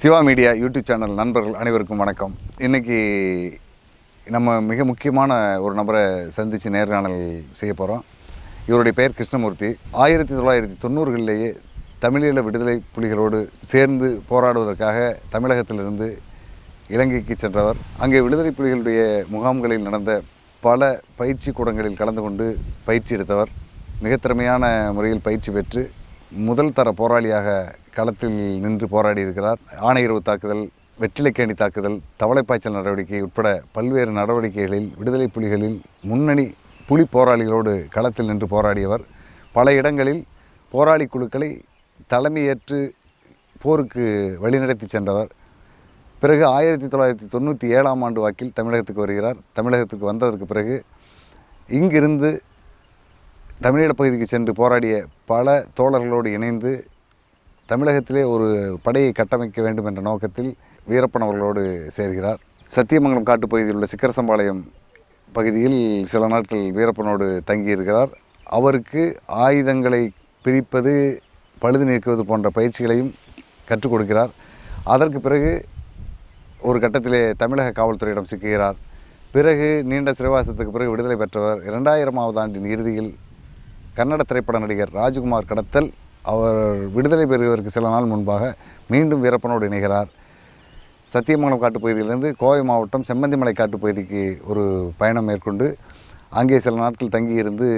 Siva media YouTube channel நண்பர்கள் அனைவருக்கும் வணக்கம். இன்றைக்கி நம்ம மிக முக்கியமான ஒரு நபரை சந்தித்து நேர்காணல் செய்ய போகிறோம் இவருடைய பெயர் கிருஷ்ணமூர்த்தி. ஆயிரத்தி தொள்ளாயிரத்தி தொண்ணூறுகளிலேயே தமிழீழ விடுதலை புலிகளோடு சேர்ந்து போராடுவதற்காக தமிழகத்திலிருந்து இலங்கைக்கு சென்றவர். அங்கே விடுதலை புலிகளுடைய முகாம்களில் நடந்த பல பயிற்சி கூடங்களில் கலந்து கொண்டு பயிற்சி எடுத்தவர். மிக திறமையான முறையில் பயிற்சி பெற்று முதல் தர போராளியாக களத்தில் நின்று போராடி இருக்கிறார். ஆணையரவு தாக்குதல் வெற்றிலைக்கேணி தாக்குதல் தவளைப்பாய்ச்சல் நடவடிக்கை உட்பட பல்வேறு நடவடிக்கைகளில் விடுதலை புலிகளில் முன்னணி புலி போராளிகளோடு களத்தில் நின்று போராடியவர். பல இடங்களில் போராளி குழுக்களை தலைமையேற்று போருக்கு வழிநடத்தி சென்றவர். பிறகு ஆயிரத்தி தொள்ளாயிரத்தி தொண்ணூற்றி ஏழாம் ஆண்டு வாக்கில் தமிழகத்துக்கு வருகிறார். தமிழகத்துக்கு வந்ததற்கு பிறகு இங்கிருந்து தமிழீழ பகுதிக்கு சென்று போராடிய பல தோழர்களோடு இணைந்து தமிழகத்திலே ஒரு படையை கட்டமைக்க வேண்டும் என்ற நோக்கத்தில் வீரப்பன் அவர்களோடு சேர்கிறார். சத்தியமங்கலம் காட்டுப்பகுதியில் உள்ள சிக்கரசம்பாளையம் பகுதியில் சில நாட்கள் வீரப்பனோடு தங்கியிருக்கிறார். அவருக்கு ஆயுதங்களை பிரிப்பது பழுது நீக்குவது போன்ற பயிற்சிகளையும் கற்றுக் கொடுக்கிறார். அதற்கு பிறகு ஒரு கட்டத்திலே தமிழக காவல்துறையிடம் சிக்குகிறார். பிறகு நீண்ட சிறைவாசத்துக்கு பிறகு விடுதலை பெற்றவர். இரண்டாயிரமாவது ஆண்டின் இறுதியில் கன்னட திரைப்பட நடிகர் ராஜ்குமார் கடத்தல் அவர் விடுதலை பெறுவதற்கு சில நாள் முன்பாக மீண்டும் வீரப்பனோடு இணைகிறார். சத்தியமங்கலம் காட்டுப்பகுதியிலிருந்து கோவை மாவட்டம் செம்மந்திமலை காட்டுப்பகுதிக்கு ஒரு பயணம் மேற்கொண்டு அங்கே சில நாட்கள் தங்கியிருந்து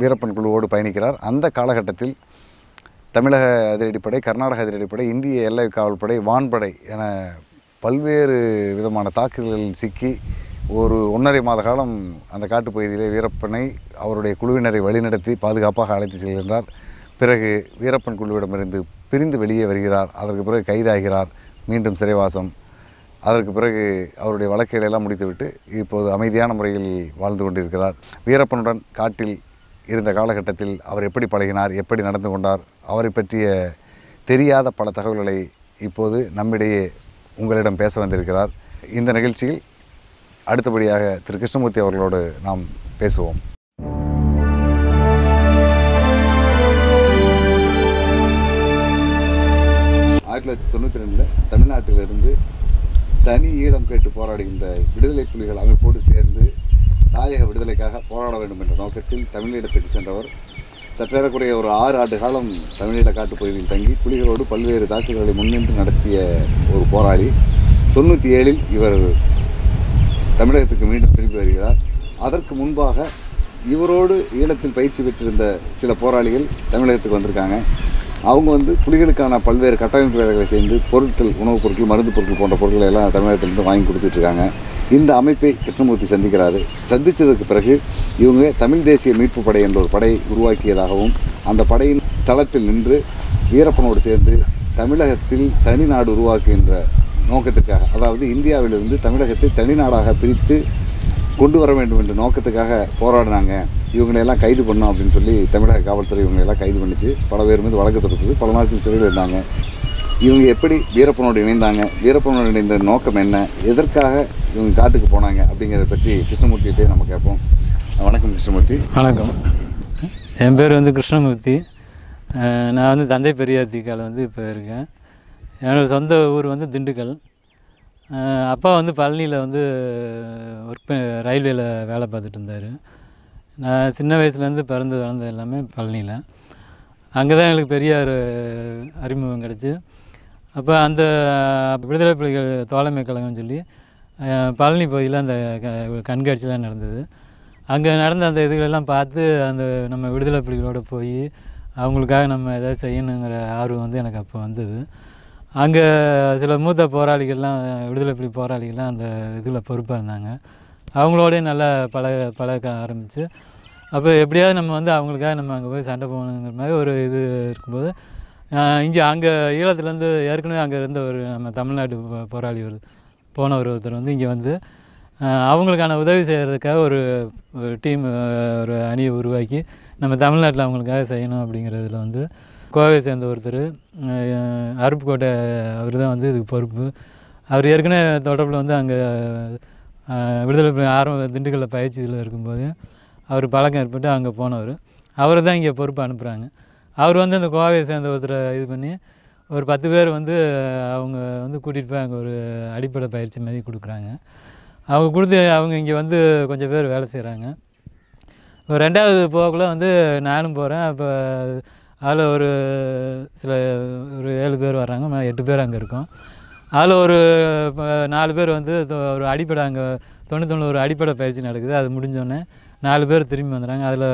வீரப்பன் குழுவோடு பயணிக்கிறார். அந்த காலகட்டத்தில் தமிழக அதிரடிப்படை கர்நாடக அதிரடிப்படை இந்திய எல்லை காவல்படை வான்படை என பல்வேறு விதமான தாக்குதல்களில் சிக்கி ஒரு ஒன்றரை மாத காலம் அந்த காட்டுப்பகுதியிலே வீரப்பனை அவருடைய குழுவினரை வழிநடத்தி பாதுகாப்பாக அழைத்து செல்கின்றார். பிறகு வீரப்பன் குழுவிடமிருந்து பிரிந்து வெளியே வருகிறார். அதற்கு பிறகு கைதாகிறார். மீண்டும் சிறைவாசம். அதற்கு பிறகு அவருடைய வழக்குகளை முடித்துவிட்டு இப்போது அமைதியான முறையில் வாழ்ந்து கொண்டிருக்கிறார். வீரப்பனுடன் காட்டில் இருந்த காலகட்டத்தில் அவர் எப்படி பழகினார் எப்படி நடந்து கொண்டார் அவரை பற்றிய தெரியாத பல தகவல்களை இப்போது நம்மிடையே உங்களிடம் பேச வந்திருக்கிறார். இந்த நிகழ்ச்சியில் அடுத்தபடியாக திரு கிருஷ்ணமூர்த்தி அவர்களோடு நாம் பேசுவோம். தொண்ணூற்றி ரெண்டில் தமிழ்நாட்டிலிருந்து தனி ஈழம் கேட்டு போராடுகின்ற விடுதலை புலிகள் அமைப்போடு சேர்ந்து தாயக விடுதலைக்காக போராட வேண்டும் என்ற நோக்கத்தில் தமிழீழத்துக்கு சென்றவர். சற்றேறக்குறைய ஒரு ஆறு ஆண்டு காலம் தமிழீழ காட்டுப்பகுதியில் தங்கி புலிகளோடு பல்வேறு தாக்குதல்களை முன்னின்று நடத்திய ஒரு போராளி. தொண்ணூற்றி ஏழில் இவர் தமிழகத்துக்கு மீண்டும் திரும்பி வருகிறார். அதற்கு முன்பாக இவரோடு ஈழத்தில் பயிற்சி பெற்றிருந்த சில போராளிகள் தமிழகத்துக்கு வந்திருக்காங்க. அவங்க வந்து புலிகளுக்கான பல்வேறு கட்டமைப்பு வேலைகளை செய்து பொருட்கள் உணவுப் பொருட்கள் மருந்து பொருட்கள் போன்ற பொருட்களை எல்லாம் தமிழகத்திலிருந்து வாங்கி கொடுத்துட்டு இருக்காங்க இந்த அமைப்பை கிருஷ்ணமூர்த்தி சந்திக்கிறாரு. சந்தித்ததுக்கு பிறகு இவங்க தமிழ் தேசிய மீட்பு படை என்ற ஒரு படை உருவாக்கியதாகவும் அந்த படையின் தளத்தில் நின்று வீரப்பனோடு சேர்ந்து தமிழகத்தில் தனி நாடு உருவாக்குகின்ற நோக்கத்திற்காக அதாவது இந்தியாவிலிருந்து தமிழகத்தை தனிநாடாக பிரித்து கொண்டு வர வேண்டும் என்ற நோக்கத்துக்காக போராடினாங்க. இவங்களையெல்லாம் கைது பண்ணோம் அப்படின்னு சொல்லி தமிழக காவல்துறை இவங்களையெல்லாம் கைது பண்ணிச்சு. பல பேர் மீது வழக்கு தொடுத்தது. பல நாட்கள் சிறையில் இருந்தாங்க. இவங்க எப்படி வீரப்பனோடு இணைந்தாங்க? வீரப்பனோடு இணைந்த நோக்கம் என்ன? எதற்காக இவங்க காட்டுக்கு போனாங்க? அப்படிங்கிறத பற்றி கிருஷ்ணமூர்த்திகிட்டே நம்ம கேட்போம். வணக்கம் கிருஷ்ணமூர்த்தி. வணக்கம். என் பேர் வந்து கிருஷ்ணமூர்த்தி. நான் வந்து தந்தை பெரியார் தீக்கால வந்து இப்போ இருக்கேன். என்னோடய சொந்த ஊர் வந்து திண்டுக்கல். அப்பா வந்து பழனியில் வந்து ஒர்க் ரயில்வேல வேலை பார்த்துட்டு இருந்தார். நான் சின்ன வயசுலேருந்து பிறந்து வளர்ந்தது எல்லாமே பழனியில். அங்கே தான் எங்களுக்கு பெரியார் அறிமுகம் கிடச்சி. அப்போ அந்த விடுதலை புலிகள் தோழமை கழகம்னு சொல்லி பழனி பகுதியில் அந்த க- கண்காட்சிலாம் நடந்தது. அங்கே நடந்த அந்த இதுகளெல்லாம் பார்த்து அந்த நம்ம விடுதலை புலிகளோடு போய் அவங்களுக்காக நம்ம எதாவது செய்யணுங்கிற ஆர்வம் வந்து எனக்கு அப்போ வந்தது. அங்கே சில மூத்த போராளிகள்லாம் விடுதலை புலி போராளிகள்லாம் அந்த இதில் பொறுப்பாக இருந்தாங்க அவங்களோடய நல்லா பழக பழக ஆரம்பித்து அப்போ எப்படியாவது நம்ம வந்து அவங்களுக்காக நம்ம அங்கே போய் சண்டை போகணுங்கிற மாதிரி ஒரு இது இருக்கும்போது இங்கே அங்கே ஈழத்துலேருந்து ஏற்கனவே அங்கே இருந்த ஒரு நம்ம தமிழ்நாட்டு போராளி ஒரு போன ஒரு ஒருத்தர் வந்து இங்கே வந்து அவங்களுக்கான உதவி செய்கிறதுக்காக ஒரு ஒரு டீம் ஒரு அணியை உருவாக்கி நம்ம தமிழ்நாட்டில் அவங்களுக்காக செய்யணும் அப்படிங்கிறதுல வந்து கோவையை சேர்ந்த ஒருத்தர் அருப்புக்கோட்டை அவர் தான் வந்து இதுக்கு பொறுப்பு. அவர் ஏற்கனவே தொடர்பில் வந்து அங்கே விடுதலை ஆரம்ப திண்டுக்கல்ல பயிற்சியில் இருக்கும்போது அவர் பழக்கம் ஏற்பட்டு அங்கே போனவர். அவர் தான் இங்கே பொறுப்பு அனுப்புகிறாங்க அவர் வந்து அந்த கோவையை சேர்ந்த ஒருத்தரை இது பண்ணி ஒரு பத்து பேர் வந்து அவங்க வந்து கூட்டிகிட்டு போய் அங்கே ஒரு அடிப்படை பயிற்சி மாதிரி கொடுக்குறாங்க. அவங்க கொடுத்து அவங்க இங்கே வந்து கொஞ்சம் பேர் வேலை செய்கிறாங்க இப்போ ரெண்டாவது போகக்குள்ளே வந்து நானும் போகிறேன் அப்போ அதில் ஒரு சில ஒரு ஏழு பேர் வர்றாங்க எட்டு பேர் அங்கே இருக்கோம். அதில் ஒரு நாலு பேர் வந்து ஒரு அடிப்படை அங்கே தொண்ணூத்தொன்று ஒரு அடிப்படை பயிற்சி நடக்குது. அது முடிஞ்சோடனே நாலு பேர் திரும்பி வந்துடுறாங்க. அதில்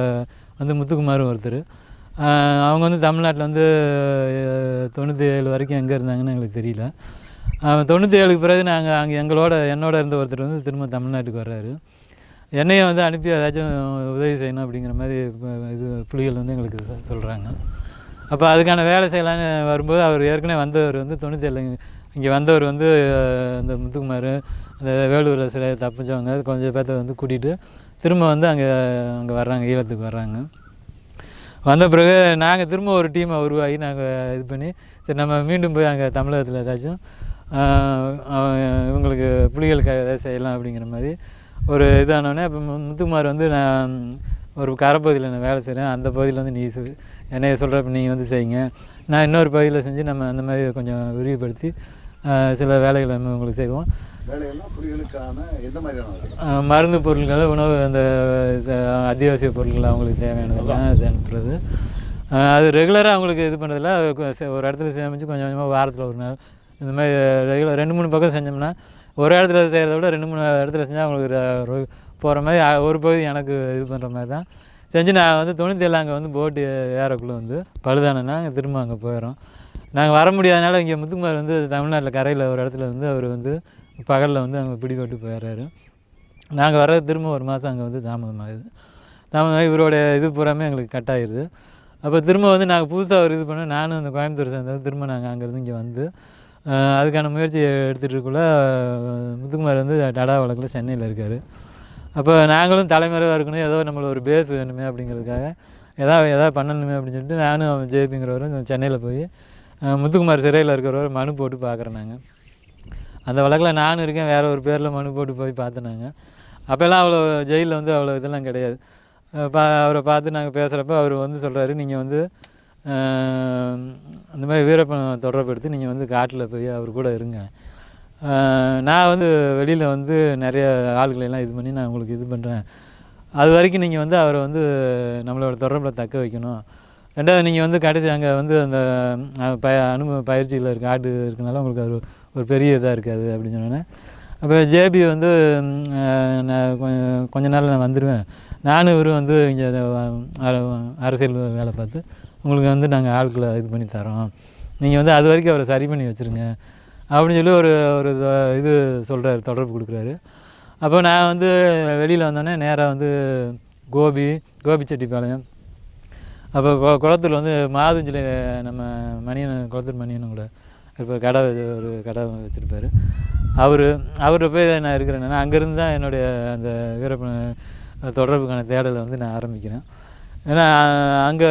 வந்து முத்துக்குமாரும் ஒருத்தர். அவங்க வந்து தமிழ்நாட்டில் வந்து தொண்ணூற்றி ஏழு வரைக்கும் எங்கே இருந்தாங்கன்னு எங்களுக்கு தெரியல. தொண்ணூற்றி ஏழுக்கு பிறகு நாங்கள் அங்கே எங்களோட என்னோட இருந்த ஒருத்தர் வந்து திரும்ப தமிழ்நாட்டுக்கு வர்றாரு. என்னையும் வந்து அனுப்பி ஏதாச்சும் உதவி செய்யணும் அப்படிங்கிற மாதிரி இது புலிகள் வந்து எங்களுக்கு சொல்கிறாங்க அப்போ அதுக்கான வேலை செய்யலான்னு வரும்போது அவர் ஏற்கனவே வந்தவர் வந்து தொண்ணூற்றி இங்கே வந்தவர் வந்து அந்த இந்த முத்துக்குமார் அந்த வேலூர் சில தப்பிச்சவங்க கொஞ்சம் பேர்த்த வந்து கூட்டிகிட்டு திரும்ப வந்து அங்கே அங்கே வர்றாங்க ஈழத்துக்கு வர்றாங்க. வந்த பிறகு நாங்கள் திரும்ப ஒரு டீமை உருவாகி நாங்கள் இது பண்ணி சரி நம்ம மீண்டும் போய் அங்கே தமிழகத்தில் ஏதாச்சும் இவங்களுக்கு புலிகளுக்காக ஏதாவது செய்யலாம் அப்படிங்கிற மாதிரி ஒரு இதானோடனே இப்போ முத்துக்குமார் வந்து நான் ஒரு கரப்பகுதியில் நான் வேலை செய்கிறேன் அந்த பகுதியில் வந்து நீ என்னைய சொல்கிறப்ப நீங்கள் வந்து செய்யுங்க. நான் இன்னொரு பகுதியில் செஞ்சு நம்ம அந்த மாதிரி கொஞ்சம் விரிவுபடுத்தி சில வேலைகளை நம்ம உங்களுக்கு செய்வோம். மருந்து பொருட்கள் உணவு அந்த அத்தியாவசிய பொருட்கள் அவங்களுக்கு தேவையானது அனுப்புறது அது ரெகுலராக அவங்களுக்கு இது பண்ணுறதில்ல ஒரு இடத்துல சேமித்து கொஞ்சம் கொஞ்சமாக வாரத்தில் ஒரு நாள். இந்த மாதிரி ரெகுலர் ரெண்டு மூணு பக்கம் செஞ்சோம்னா ஒரு இடத்துல செய்கிறத விட ரெண்டு மூணு இடத்துல செஞ்சால் அவங்களுக்கு போகிற மாதிரி ஒரு பகுதி எனக்கு இது பண்ணுற மாதிரி தான். செஞ்சு நான் வந்து தொண்ணூற்றி ஏழு அங்கே வந்து போட்டு ஏறக்குள்ளே வந்து பழுதானேன்னா நாங்கள் திரும்ப அங்கே போயிடும் நாங்கள் வர முடியாதனால இங்கே முத்துக்குமார் வந்து தமிழ்நாட்டில் கரையில் ஒரு இடத்துல வந்து அவர் வந்து பகலில் வந்து அங்கே பிடிபட்டு போயிடுறாரு நாங்கள் வர திரும்ப ஒரு மாதம் அங்கே வந்து தாமதமாகுது. தாமதமாகி இவரோட இது பூராமே எங்களுக்கு கட் ஆயிடுது அப்போ திரும்ப வந்து நாங்கள் புதுசாக ஒரு இது பண்ணோம் நானும் அந்த கோயம்புத்தூர் சேர்ந்தது திரும்ப நாங்கள் அங்கேருந்து இங்கே வந்து அதுக்கான முயற்சி எடுத்துகிட்டு இருக்கக்குள்ள முத்துக்குமார் வந்து டடா வழக்கில் சென்னையில் இருக்கார். அப்போ நாங்களும் தலைமுறையாக இருக்கணும். ஏதோ நம்மளை ஒரு பேஸ் வேணுமே அப்படிங்கிறதுக்காக. எதாவது எதாவது பண்ணணுமே அப்படின்னு சொல்லிட்டு நானும் அவன் ஜேபிங்கிறவரும் சென்னையில் போய் முத்துக்குமார் சிறையில் இருக்கிறவர் மனு போட்டு பார்க்குறேன் நாங்கள் அந்த வழக்கில் நானும் இருக்கேன். வேறு ஒரு பேரில் மனு போட்டு போய் பார்த்தனாங்க அப்போல்லாம் அவ்வளோ ஜெயிலில் வந்து அவ்வளோ இதெல்லாம் கிடையாது. பா அவரை பார்த்து நாங்கள் பேசுகிறப்ப அவர் வந்து சொல்கிறாரு நீங்கள் வந்து இந்த மாதிரி வீரப்பன் தொடர்படுத்தி நீங்கள் வந்து காட்டில் போய் அவர் கூட இருங்க. நான் வந்து வெளியில் வந்து நிறைய ஆளுகளை எல்லாம் இது பண்ணி நான் உங்களுக்கு இது பண்ணுறேன் அது வரைக்கும் நீங்கள் வந்து அவரை வந்து நம்மளோட தொடர்பில் தக்க வைக்கணும். ரெண்டாவது நீங்கள் வந்து கடைசி அங்கே வந்து அந்த ப அனுபவ பயிற்சியில் இருக்க ஆடு இருக்கனால உங்களுக்கு அது ஒரு பெரிய இதாக இருக்காது அப்படின்னு சொன்னேன். அப்போ ஜேபி வந்து நான் கொஞ்சம் கொஞ்ச நாள் நான் வந்துடுவேன் நானும் இவரும் வந்து இங்கே அரசியல் வேலை பார்த்து உங்களுக்கு வந்து நாங்கள் ஆட்களை இது பண்ணி தரோம். நீங்கள் வந்து அது வரைக்கும் அவரை சரி பண்ணி வச்சுருங்க. அப்படின்னு சொல்லி ஒரு ஒரு இது சொல்கிறாரு தொடர்பு கொடுக்குறாரு. அப்போ நான் வந்து வெளியில் வந்தோடனே நேராக வந்து கோபி கோபிச்செட்டிப்பாளையம் அப்போ கொ குளத்தூர் வந்து மாதுஞ்சில நம்ம மணியன் குளத்தூர் மணியனும் கூட இருப்பார். கடை ஒரு கடை வச்சுருப்பாரு. அவர் அவர்கிட்ட போய் நான் இருக்கிறேன். நான் அங்கேருந்து தான் என்னுடைய அந்த வீரப்ப தொடர்புக்கான தேடலை வந்து நான் ஆரம்பிக்கிறேன். ஏன்னா அங்கே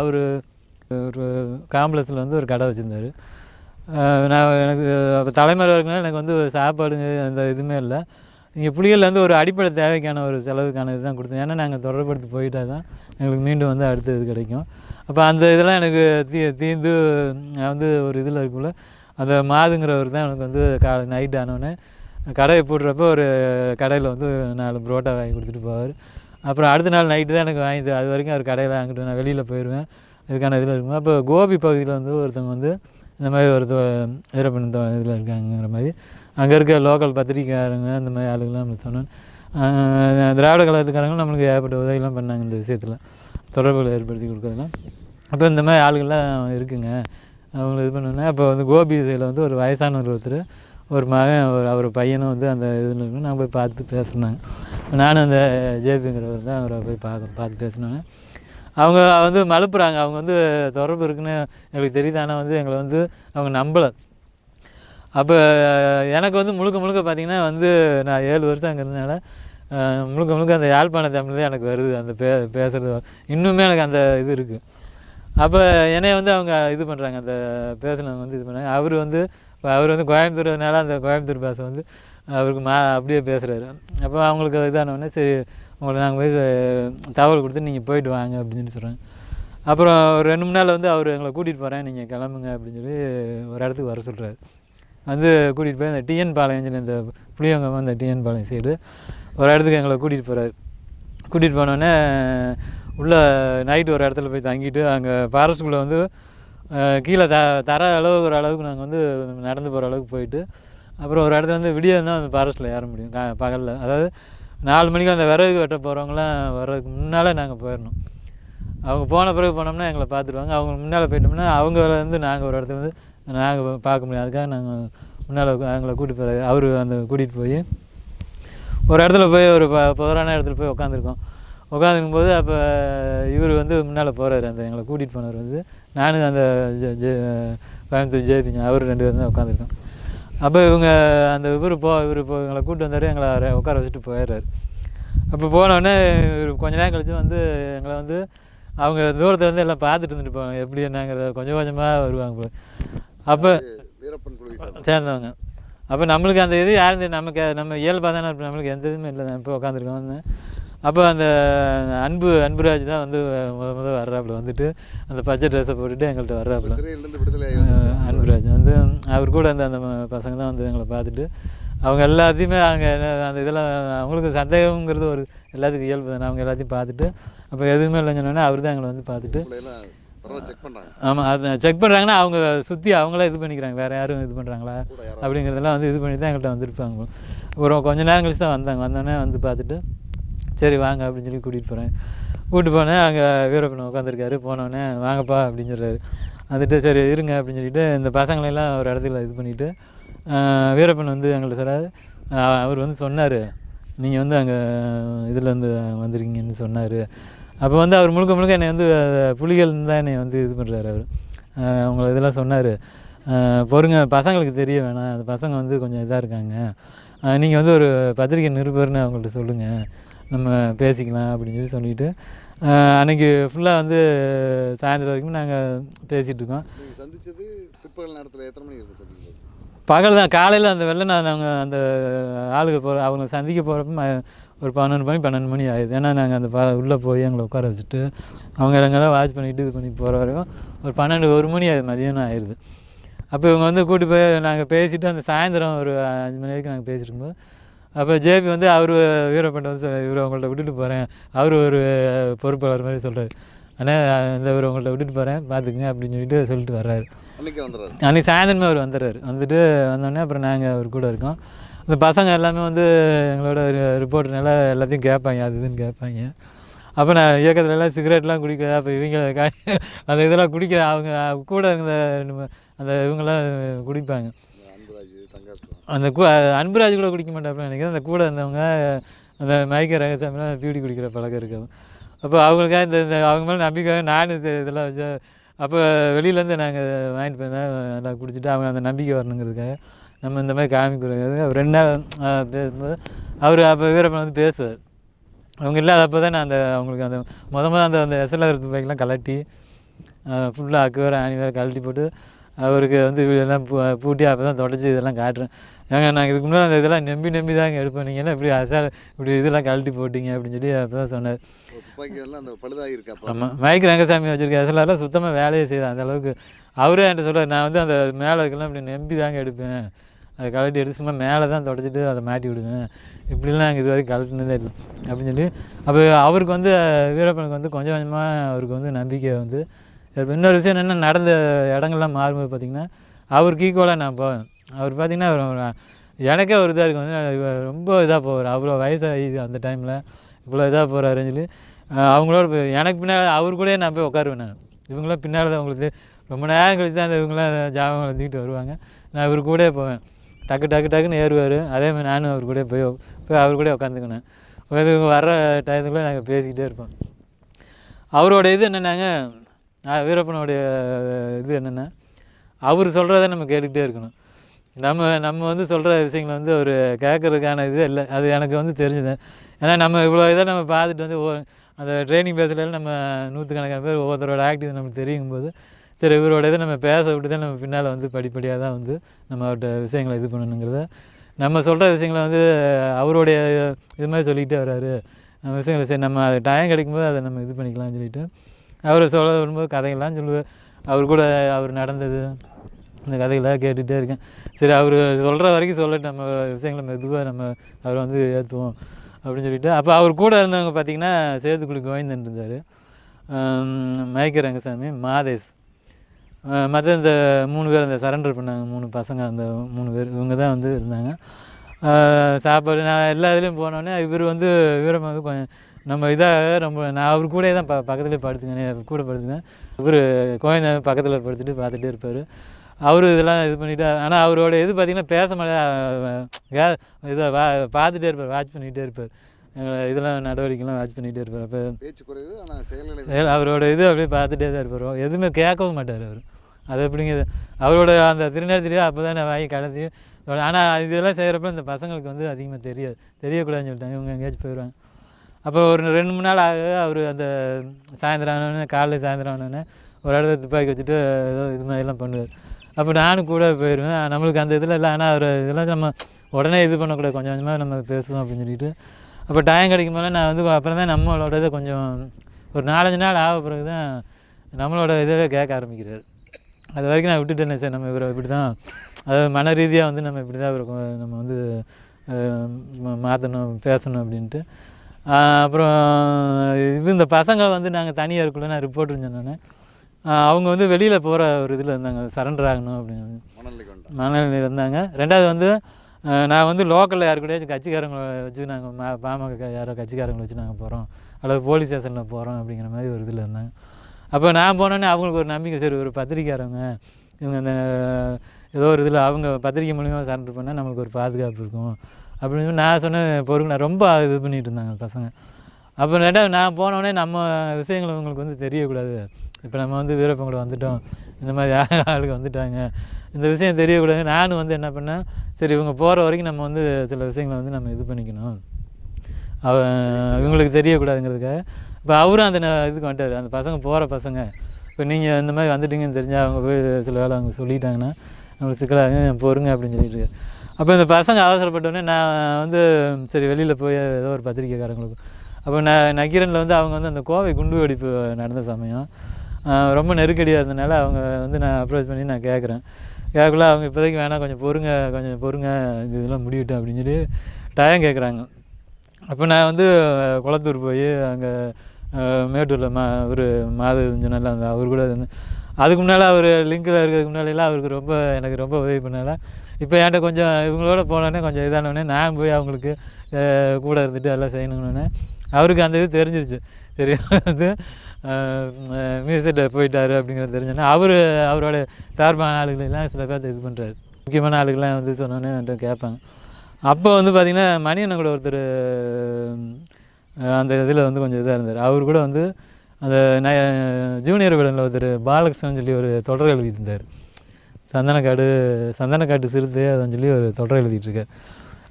அவர் ஒரு காம்ப்ளெக்ஸில் வந்து ஒரு கடை வச்சுருந்தார். நான் எனக்கு அப்போ தலைமுறை இருக்கனால எனக்கு வந்து சாப்பாடு அந்த இதுவுமே இல்லை. இங்கே புலிகள்லேருந்து ஒரு அடிப்படை தேவைக்கான ஒரு செலவுக்கான இதுதான் கொடுத்தேன் ஏன்னா நாங்கள் தொடர்படுத்தி போயிட்டா தான் எங்களுக்கு மீண்டும் வந்து அடுத்த இது கிடைக்கும். அப்போ அந்த இதெல்லாம் எனக்கு தீ தீர்ந்து நான் வந்து ஒரு இதில் இருக்குள்ள அந்த மாதுங்கிறவர் தான் எனக்கு வந்து கா நைட் ஆனோடனே கடையை போடுறப்போ ஒரு கடையில் வந்து நாலு புரோட்டா வாங்கி கொடுத்துட்டு போவார். அப்புறம் அடுத்த நாள் நைட்டு தான் எனக்கு வாங்கி அது வரைக்கும் அவர் கடையில் வாங்கிட்டு நான் வெளியில் போயிடுவேன் இதுக்கான இதில் இருக்கும் அப்போ கோபி பகுதியில் வந்து ஒருத்தவங்க வந்து இந்த மாதிரி ஒரு வீரப்பன் இதில் இருக்காங்கிற மாதிரி. அங்கே இருக்க லோக்கல் பத்திரிக்கைக்காரங்க அந்த மாதிரி ஆளுகள்லாம் நம்மளுக்கு சொன்னோம். திராவிட கழகத்துக்காரங்களும் நம்மளுக்கு ஏற்பட்ட உதவிலாம் பண்ணாங்க இந்த விஷயத்தில். தொடர்புகளை ஏற்படுத்தி கொடுக்கறதுலாம் அப்போ இந்த மாதிரி ஆளுகள்லாம் இருக்குங்க. அவங்கள இது பண்ணோன்னே அப்போ வந்து கோபி இதில் வந்து ஒரு வயசானவர் ஒருத்தர் ஒரு மகன் ஒரு அவர் பையனும் வந்து அந்த இதில் இருக்கணும் நான் போய் பார்த்து பேசுனாங்க. நானும் அந்த ஜேபிங்கிறவர் தான் அவரை போய் பார்க்க பார்த்து பேசினோன்னே அவங்க வந்து மலுப்புறாங்க. அவங்க வந்து தொடர்பு இருக்குன்னு எங்களுக்கு தெரியுது. ஆனால் வந்து எங்களை வந்து அவங்க நம்பலை. அப்போ எனக்கு வந்து முழுக்க முழுக்க பார்த்திங்கன்னா வந்து நான் ஏழு வருஷம் அங்கே இருந்தனால முழுக்க முழுக்க அந்த யாழ்ப்பாண தமிழ் தான் எனக்கு வருது. அந்த பே பேசுகிறது இன்னுமே எனக்கு அந்த இது இருக்குது அப்போ என்னைய வந்து அவங்க இது பண்ணுறாங்க அந்த பேசுனவங்க வந்து இது பண்ணுறாங்க அவர் வந்து அவர் வந்து கோயம்புத்தூர்னால அந்த கோயம்புத்தூர் பேச வந்து அவருக்கு மா அப்படியே பேசுகிறாரு அப்போ அவங்களுக்கு இதானவொடனே சரி உங்களை நாங்கள் போய் தகவல் கொடுத்து நீங்கள் போயிட்டு வாங்க அப்படின்னு சொல்லி சொல்கிறாங்க அப்புறம் ஒரு ரெண்டு மூணு நாள் வந்து அவர் எங்களை கூட்டிகிட்டு போகிறேன் நீங்கள் கிளம்புங்க அப்படின்னு சொல்லி ஒரு இடத்துக்கு வர சொல்கிறாரு வந்து கூட்டிகிட்டு போய் அந்த டிஎன் பாளையம் சொல்லி இந்த புளியங்கம் அந்த டிஎன் பாளையம் சைடு ஒரு இடத்துக்கு எங்களை கூட்டிகிட்டு போகிறார் கூட்டிகிட்டு போனோடனே உள்ளே நைட்டு ஒரு இடத்துல போய் தங்கிட்டு அங்கே ஃபாரஸ்ட்டுக்குள்ளே வந்து கீழே த தர அளவுக்கு ஒரு அளவுக்கு நாங்கள் வந்து நடந்து போகிற அளவுக்கு போயிட்டு அப்புறம் ஒரு இடத்துல வந்து விடியோ தான் அந்த ஃபாரஸ்ட்டில் ஏற முடியும் கா பகலில். அதாவது நாலு மணிக்கு அந்த விறகு வெட்ட போகிறவங்களாம் வர்றதுக்கு முன்னால் நாங்கள் போயிடணும் அவங்க போன பிறகு போனோம்னா எங்களை பார்த்துருவாங்க அவங்க முன்னால் போயிட்டோம்னா அவங்க வந்து நாங்கள் ஒரு இடத்துல வந்து நாங்கள் பார்க்க முடியும். அதுக்காக நாங்கள் முன்னால் அவங்கள கூட்டிகிட்டு போகிறாரு அவர் அந்த கூட்டிகிட்டு போய் ஒரு இடத்துல போய் ஒரு ப புதரான இடத்துல போய் உட்காந்துருக்கோம் உட்காந்துருக்கும் போது அப்போ இவர் வந்து முன்னால் போகிறாரு அந்த எங்களை கூட்டிகிட்டு போனவர் வந்து. நானும் அந்த ஜெ- ஜெ- கோயம்புத்தூர் ஜேபிங்க அவர் ரெண்டு பேரும் தான் உட்காந்துருக்கோம் அப்போ இவங்க அந்த இவர் போ இவர் இப்போ எங்களை கூப்பிட்டு வந்தார் எங்களை உட்கார வச்சுட்டு போயிடுறாரு. அப்போ போனோடனே இவர் கொஞ்ச நேரம் கழிச்சு வந்து எங்களை வந்து அவங்க தூரத்துலேருந்து எல்லாம் பார்த்துட்டு இருந்துட்டு போவாங்க. எப்படி என்னங்கிறத கொஞ்சம் கொஞ்சமாக வருவாங்க போல. அப்போ சேர்ந்தவங்க. அப்போ நம்மளுக்கு அந்த இது யாரும் நமக்கு நம்ம இயல்பாக தானே இருப்போம். நம்மளுக்கு எந்த இதுவுமே இல்லை. இப்போ உட்காந்துருக்கோம் அப்போ அந்த அன்பு அன்புராஜ் தான் வந்து முத முத வர்றாப்புல. வந்துட்டு அந்த பச்சை ட்ரெஸ்ஸை போட்டுட்டு எங்கள்கிட்ட வர்றாப்புல. அன்புராஜ் வந்து அவர் கூட அந்த அந்த பசங்க தான் வந்து எங்களை பார்த்துட்டு அவங்க எல்லாத்தையுமே அவங்க என்ன- அந்த இதெல்லாம் அவங்களுக்கு சந்தேகங்கிறது ஒரு எல்லாத்துக்கும் இயல்பு தானே. அவங்க எல்லாத்தையும் பார்த்துட்டு அப்போ எதுவுமே இல்லைன்னு சொன்னோன்னே அவர் தான் எங்களை வந்து பார்த்துட்டு ஆமாம் அது செக் பண்ணுறாங்கன்னா அவங்க சுற்றி அவங்களே இது பண்ணிக்கிறாங்க. வேறு யாரும் இது பண்ணுறாங்களா அப்படிங்கிறதெல்லாம் வந்து இது பண்ணி தான் எங்கள்கிட்ட வந்திருப்பாங்க. ஒரு கொஞ்ச நேரம் கழிச்சு தான் வந்தாங்க. வந்தோடனே வந்து பார்த்துட்டு சரி வாங்க அப்படின்னு சொல்லி கூட்டிகிட்டு போகிறேன் கூப்பிட்டு போனேன். அங்கே வீரப்பன் உட்காந்துருக்காரு போனோடனே வாங்கப்பா அப்படின்னு சொல்கிறாரு வந்துட்டு சரி இருங்க அப்படின்னு சொல்லிட்டு இந்த பசங்களெல்லாம் ஒரு இடத்துல இது பண்ணிவிட்டு வீரப்பன் வந்து எங்கள்கிட்ட சொல்கிறாரு அவர் வந்து சொன்னார் நீங்கள் வந்து அங்கே இதுலேருந்து வந்திருக்கீங்கன்னு சொன்னார். அப்போ வந்து அவர் முழுக்க முழுக்க என்னை வந்து புலிகள் தான் என்னை வந்து இது பண்ணுறாரு அவர். அவங்கள இதெல்லாம் சொன்னார். பொறுங்க பசங்களுக்கு தெரிய வேணாம். அந்த பசங்க வந்து கொஞ்சம் இதாக இருக்காங்க. நீங்கள் வந்து ஒரு பத்திரிக்கை நிருபர்னு அவங்கள்ட்ட சொல்லுங்கள் நம்ம பேசிக்கலாம் அப்படின்னு சொல்லி சொல்லிட்டு அஹ், அன்னைக்கு ஃபுல்லாக வந்து சாயந்தரம் வரைக்கும் நாங்கள் பேசிகிட்டு இருக்கோம். சந்திச்சது பிற்பகல் நேரத்தில் எத்தனை மணிக்கு இருக்கும் சந்திக்கும் பகல் தான். காலையில் அந்த வெள்ளை நான் நாங்கள் அந்த ஆளுங்க போகிற அவங்க சந்திக்க போகிறப்ப ஒரு பன்னெண்டு மணி பன்னெண்டு மணி ஆயிடுது ஏன்னா நாங்கள் அந்த ப உள்ளே போய் எங்களை உட்கார வச்சுட்டு அவங்க எங்கெல்லாம் வாட்ச் பண்ணிட்டு இது பண்ணி போகிற வரைக்கும் ஒரு பன்னெண்டு ஒரு மணி ஆகுது. மதியானம் ஆயிடுது அப்போ இவங்க வந்து கூட்டி போய் நாங்கள் பேசிட்டு அந்த சாயந்தரம் ஒரு அஞ்சு மணி வரைக்கும் நாங்கள் பேசியிருக்கும்போது அப்போ ஜேபி வந்து அவர் வீரப்பட்ட வந்து சொல்ல இவர் உங்கள்ட்ட விட்டுட்டு போகிறேன் அவர் ஒரு பொறுப்பாளர் மாதிரி சொல்கிறார் ஆனால் இந்த இவர் உங்கள்ட்ட விட்டுட்டு போகிறேன் பார்த்துக்குங்க அப்படின்னு சொல்லிட்டு சொல்லிட்டு வர்றாரு. அன்னைக்கு வந்துடுறாரு. அன்றைக்கி சாயந்தரமே அவர் வந்துடுறாரு. வந்துட்டு வந்தோடனே அப்புறம் நாங்கள் அவர் கூட இருக்கோம். இந்த பசங்க எல்லாமே வந்து எங்களோட ரிப்போர்ட்னால எல்லாத்தையும் கேட்பாங்க அது இதுன்னு கேட்பாங்க. அப்போ நான் இயக்கத்துல எல்லாம் சிகரெட்லாம் குடிக்கிறதா அப்போ இவங்க அந்த இதெல்லாம் குடிக்கிற அவங்க கூட இருந்த அந்த இவங்கெல்லாம் குடிப்பாங்க. அந்த கூ அன்புராஜ் கூட குடிக்க மாட்டாப்புல நினைக்கிறேன். அந்த கூட இருந்தவங்க அந்த மயக்க ரகசாமிலாம் பீடி குடிக்கிற பழக்கம் இருக்கு அப்போ அவங்களுக்காக இந்த இந்த அவங்க மேலே நம்பிக்கை நானும் இது இதெல்லாம் வச்சு அப்போ வெளியிலேருந்து நாங்கள் வாங்கிட்டு போயிருந்தோம் நல்லா குடிச்சிட்டு அவங்க அந்த நம்பிக்கை வரணுங்கிறதுக்காக நம்ம இந்த மாதிரி காமிக்கிறது அவர் ரெண்டு நாள் பேசும்போது அவர் அப்போ வீரப்பன் வந்து பேசுவார். அவங்க இல்லாத அப்போ தான் நான் அந்த அவங்களுக்கு அந்த மொதல் மொதல் அந்த அந்த எஸ்எல்ஆர் பைக்கெலாம் கலட்டி ஃபுல்லாக அக்கு வேறு ஆணி வேறு கழட்டி போட்டு அவருக்கு வந்து எல்லாம் பூ பூட்டி அப்போ தான் தொடச்சி இதெல்லாம் காட்டுறேன். ஏங்க நாங்கள் இதுக்கு முன்னாடி அந்த இதெல்லாம் நம்பி நம்பி தாங்க எடுப்போம் நீங்கள் என்ன இப்படி அசால் இப்படி இதெல்லாம் கழட்டி போட்டீங்க அப்படின்னு சொல்லி அப்போ தான் சொன்னார் ஆமாம் மைக் ரங்கசாமி வச்சிருக்க எஸ்எல்ஆரில் சுத்தமாக வேலையே செய்யுது அந்த அளவுக்கு அவரே என்கிட்ட சொல்கிறார் நான் வந்து அந்த மேலே இருக்கலாம் இப்படி நம்பி தாங்க எடுப்பேன். அதை கழட்டி எடுத்து சும்மா மேலே தான் தொடச்சிட்டு அதை மாட்டி விடுவேன். இப்படிலாம் நாங்கள் இது வரைக்கும் கழட்டினதே இல்லை. அப்படின்னு சொல்லி அப்போ அவருக்கு வந்து வீரப்பனுக்கு வந்து கொஞ்சம் கொஞ்சமாக அவருக்கு வந்து நம்பிக்கை வந்து இன்னொரு விஷயம் என்னென்னா நடந்த இடங்கள்லாம் மாறும்போது பார்த்திங்கன்னா அவருக்கு ஈக்குவலாக நான் போவேன். அவர் பார்த்திங்கன்னா அவர் எனக்கே ஒரு இதாக இருக்கும். வந்து ரொம்ப இதாக போவார். அவ்வளோ வயசாகி அந்த டைமில் இவ்வளோ இதாக போகிறாருன்னு சொல்லி அவங்களோட போய் எனக்கு பின்னால் அவர் கூடயே நான் போய் உட்காருவேன் நான். இவங்களாம் பின்னால் தான் உங்களுக்கு ரொம்ப நேரம் கழித்து தான் அந்த இவங்களாம் ஜாபகம் வளர்த்திக்கிட்டு வருவாங்க. நான் இவர் கூடயே போவேன். டக்கு டக்கு டக்குன்னு ஏறுவார். அதே மாதிரி நானும் அவர் கூட போய் போய் அவர் கூட உட்காந்துக்கினேன் இவங்க வர்ற டயத்துக்குள்ளே நாங்கள் பேசிக்கிட்டே இருப்போம். அவரோட இது என்னென்னாங்க வீரப்பனுடைய இது என்னென்னா? அவர் சொல்கிறத நம்ம கேட்டுக்கிட்டே இருக்கணும். நம்ம நம்ம வந்து சொல்கிற விஷயங்களை வந்து ஒரு கேட்கறதுக்கான இது இல்லை. அது எனக்கு வந்து தெரிஞ்சுது. ஏன்னா நம்ம இவ்வளோ இதை நம்ம பார்த்துட்டு வந்து அந்த ட்ரைனிங் பேசுகிறதுல நம்ம நூற்றுக்கணக்கான பேர் ஒவ்வொருத்தரோட ஆக்டிவ் நமக்கு தெரியும் போது சரி இவரோட இதை நம்ம பேச விட்டு தான் நம்ம பின்னால் வந்து படிப்படியாக தான் வந்து நம்ம அவர்கிட்ட விஷயங்களை இது பண்ணணுங்கிறத நம்ம சொல்கிற விஷயங்களை வந்து அவருடைய இது மாதிரி சொல்லிக்கிட்டே வர்றாரு. நம்ம விஷயங்களை சரி நம்ம அது டைம் கிடைக்கும்போது அதை நம்ம இது பண்ணிக்கலாம்னு சொல்லிட்டு அவர் சொல்ல வரும்போது கதைகள்லாம் சொல்லுவார். அவர் கூட அவர் நடந்தது இந்த கதைகளாக கேட்டுகிட்டே இருக்கேன். சரி அவர் சொல்கிற வரைக்கும் சொல்லிட்டு நம்ம விஷயங்களை மெதுவாக நம்ம அவரை வந்து ஏற்றுவோம் அப்படின்னு சொல்லிட்டு. அப்போ அவர் கூட இருந்தவங்க பார்த்திங்கன்னா சேதுக்குழி கோவிந்தன் இருந்தார். மயக்க ரங்கசாமி மாதேஷ் மற்ற இந்த மூணு பேர் அந்த சரண்டர் பண்ணாங்க. மூணு பசங்க அந்த மூணு பேர் இவங்க தான் வந்து இருந்தாங்க. சாப்பாடு நான் எல்லா இதுலேயும் போனோடனே இவர் வந்து விவரம் வந்து கொஞ்சம் நம்ம இதாக ரொம்ப நான் அவர் கூடயே தான் ப பக்கத்துலேயே படுத்துக்கினேன் கூட படுத்துக்கினேன். இவர் கோயந்த பக்கத்தில் படுத்துட்டு பார்த்துட்டே இருப்பார். அவர் இதெல்லாம் இது பண்ணிட்டு ஆனால் அவரோட இது பார்த்திங்கன்னா பேச மாட்டேன். இதை வா பார்த்துட்டே இருப்பார் வாட்ச் பண்ணிகிட்டே இருப்பார். எங்களை இதெல்லாம் நடவடிக்கைலாம் வாட்ச் பண்ணிகிட்டே இருப்பார். அப்போ பேச்சு குறைவு ஆனால் செயல்களை செயல் அவரோட இது அப்படியே பார்த்துட்டே தான் இருப்பார். எதுவுமே கேட்கவும் மாட்டார் அவர். அது எப்படிங்க அவரோட அந்த திருநெல்வேலியே அப்போ தான் வாங்கி கடத்தி ஆனால் இதெல்லாம் செய்கிறப்ப இந்த பசங்களுக்கு வந்து அதிகமாக தெரியாது. தெரியக்கூடாதுன்னு சொல்லிட்டாங்க. இவங்க எங்கேயாச்சும் போயிடுவாங்க அப்போ ஒரு ரெண்டு மூணு நாள் ஆக அவர் அந்த சாயந்தரம் ஆனோடனே காலைல சாயந்தரம் ஆனோடனே ஒரு இடத்துல துப்பாக்கி வச்சுட்டு ஏதோ இது மாதிரிலாம் பண்ணுவார். அப்போ நானும் கூட போயிடுவேன் நம்மளுக்கு அந்த இதில் இல்லை. ஆனால் அவர் இதெல்லாம் நம்ம உடனே இது பண்ணக்கூடாது. கொஞ்சம் கொஞ்சமாக நம்ம பேசுவோம் அப்படின்னு சொல்லிட்டு. அப்போ டைம் கிடைக்கும் போது நான் வந்து அப்புறம் தான் நம்மளோட இதை கொஞ்சம் ஒரு நாலஞ்சு நாள் ஆக பிறகு தான் நம்மளோட இதவே கேட்க ஆரம்பிக்கிறார். அது வரைக்கும் நான் விட்டுட்டேன் சார். நம்ம இவரை இப்படி தான் அதாவது மன ரீதியாக வந்து நம்ம இப்படி தான் இவரை நம்ம வந்து மாற்றணும் பேசணும் அப்படின்ட்டு. அப்புறம் இது இந்த பசங்க வந்து நாங்கள் தனியாக இருக்குள்ள நான் ரிப்போர்ட் சொன்னோன்னே அவங்க வந்து வெளியில் போகிற ஒரு இதில் இருந்தாங்க. சரண்டர் ஆகணும் அப்படின்னு. மனநிலையில் இருந்தாங்க. ரெண்டாவது வந்து நான் வந்து லோக்கலில் யாரு கூடயாச்சும் கட்சிக்காரங்களை வச்சு நாங்கள் மா பாமக க- யாரோ கட்சிக்காரங்களை வச்சு நாங்கள் போகிறோம் அல்லது போலீஸ் ஸ்டேஷனில் போகிறோம் அப்படிங்கிற மாதிரி ஒரு இதில் இருந்தாங்க. அப்போ நான் போனோன்னே அவங்களுக்கு ஒரு நம்பிக்கை. சரி ஒரு பத்திரிக்கையாரவங்க இவங்க அந்த ஏதோ ஒரு இதில் அவங்க பத்திரிக்கை மூலிமா சரண்டர் பண்ணால் நம்மளுக்கு ஒரு பாதுகாப்பு இருக்கும். அப்படின்னு சொல்லி நான் சொன்னேன் பொறுங்க நான் ரொம்ப இது பண்ணிகிட்டு இருந்தாங்க பசங்க. அப்புறம் ரெண்டாவது நான் போனோடனே நம்ம விஷயங்கள் உங்களுக்கு வந்து தெரியக்கூடாது. இப்போ நம்ம வந்து வீரப்பன் கூட வந்துட்டோம். இந்த மாதிரி ஆளுக்கு வந்துட்டாங்க. இந்த விஷயம் தெரியக்கூடாது நானும் வந்து என்ன பண்ணேன் சரி இவங்க போகிற வரைக்கும் நம்ம வந்து சில விஷயங்களை வந்து நம்ம இது பண்ணிக்கணும். அவ இவங்களுக்கு தெரியக்கூடாதுங்கிறதுக்காக. இப்போ அவரும் அந்த ந- இதுக்கு வந்துட்டார். அந்த பசங்க போகிற பசங்க. இப்போ நீங்கள் இந்த மாதிரி வந்துட்டீங்கன்னு தெரிஞ்சால் அவங்க போய் சில வேலை அவங்க சொல்லிட்டாங்கன்னா நம்மளுக்கு சிக்கலாக பொறுங்க அப்படின்னு சொல்லிட்டு. அப்போ இந்த பசங்க அவசரப்பட்டோடனே நான் வந்து சரி வெளியில் போய் ஏதோ ஒரு பத்திரிக்கைக்காரங்களுக்கு. அப்போ நான் நக்கீரனில் வந்து அவங்க வந்து அந்த கோவை குண்டு வெடிப்பு நடந்த சமயம் ரொம்ப நெருக்கடியாக இருந்தனால அவங்க வந்து நான் அப்ரோச் பண்ணி நான் கேட்குறேன் கேட்கல அவங்க இப்போதைக்கு வேணாம் கொஞ்சம் பொறுங்க கொஞ்சம் பொறுங்க இது இதெல்லாம் முடிவிட்டேன் அப்படின்னு சொல்லி டயம் கேட்குறாங்க அப்போ நான் வந்து குளத்தூர் போய் அங்கே மேட்டூரில் மா ஒரு மாத சொன்னால அந்த அவர் கூட வந்து அதுக்கு முன்னால் அவர் லிங்கில் இருக்கிறதுக்கு முன்னாலெல்லாம் அவருக்கு ரொம்ப எனக்கு ரொம்ப உதவி பண்ணால. இப்போ என்கிட்ட கொஞ்சம் இவங்களோட போனோடனே கொஞ்சம் இதானோடனே நான் போய் அவங்களுக்கு கூட இருந்துட்டு எல்லாம் செய்யணுன்னே அவருக்கு அந்த இது தெரிஞ்சிருச்சு. சரி வந்து மியூசிக்கிட்ட போயிட்டார் அப்படிங்கிறது தெரிஞ்சோன்னே அவர் அவரோட சார்பான ஆளுகளெல்லாம் சில பேர்த்த இது பண்ணுறாரு முக்கியமான ஆளுகள்லாம் வந்து சொன்னோன்னே என்கிட்ட கேட்பாங்க. அப்போ வந்து பார்த்திங்கன்னா மணியண்ணன் கூட ஒருத்தர் அந்த இதில் வந்து கொஞ்சம் இதாக இருந்தார். அவர் கூட வந்து அந்த ந ஜூனியர் விடனில் ஒருத்தர் பாலகிருஷ்ணன் சொல்லி ஒரு தொடர் எழுதியிருந்தார். சந்தனக்காடு சந்தனக்காட்டு சிறுத்தை அதுன்னு சொல்லி ஒரு தொடர் எழுதிட்டுருக்கார்.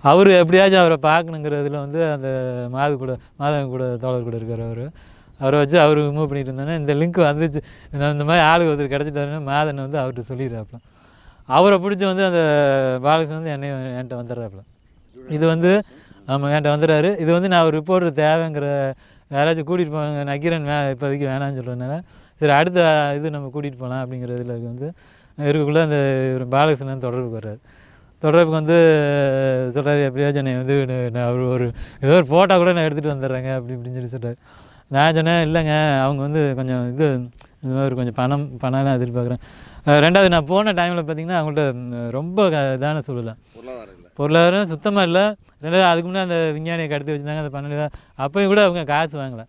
அவர் எப்படியாச்சும் அவரை பார்க்கணுங்கிறதுல வந்து அந்த மாது கூட மாதவன் கூட தோழர் கூட இருக்கார் அவர். அவரை வச்சு அவர் மூவ் பண்ணிட்டு இருந்தோன்னே இந்த லிங்க் வந்துச்சு. நான் இந்த மாதிரி ஆளுக்கு ஒருத்தர் கிடச்சிட்டாருன்னா மாதன் வந்து அவர்கிட்ட சொல்லிடுறாப்புல. அவரை பிடிச்சி வந்து அந்த பாலகிருஷ்ணன் வந்து என்னை என்கிட்ட வந்துடுறாப்புல. இது வந்து ஆமாம் என்கிட்ட வந்துடுறாரு. இது வந்து நான் ஒரு ரிப்போர்ட்டர் தேவைங்கிற யாராச்சும் கூட்டிகிட்டு போனாங்க நக்கீரன் வே இப்போதைக்கு வேணாம்னு சொல்கிறதுனால சரி அடுத்த இது நம்ம கூட்டிகிட்டு போகலாம் அப்படிங்கிறதுல வந்து இருக்கக்குள்ளே அந்த இவர் பாலகிருஷ்ணன் தொடர்புக்கு வர்றாரு. தொடர்புக்கு வந்து சொல்கிறாரு எப்படியாச்சும் என்னை வந்து நான் நான் ஒரு ஏதோ ஒரு ஃபோட்டோ கூட நான் எடுத்துகிட்டு வந்துடுறேங்க அப்படி இப்படின்னு சொல்லி சொல்கிறாரு நான் சொன்னேன் இல்லைங்க அவங்க வந்து கொஞ்சம் இது இந்த மாதிரி கொஞ்சம் பணம் பணம்லாம் எதிர்பார்க்குறேன். ரெண்டாவது நான் போன டைமில் பார்த்தீங்கன்னா அவங்கள்ட்ட ரொம்ப இதான சொல்லலை பொருளாதாரம் சுத்தமாக இல்லை. ரெண்டாவது அதுக்கு முன்னே அந்த விஞ்ஞானியை கடத்தி வச்சுருந்தாங்க அந்த பன்னெண்டு அப்போயும் கூட அவங்க காசு வாங்கலை.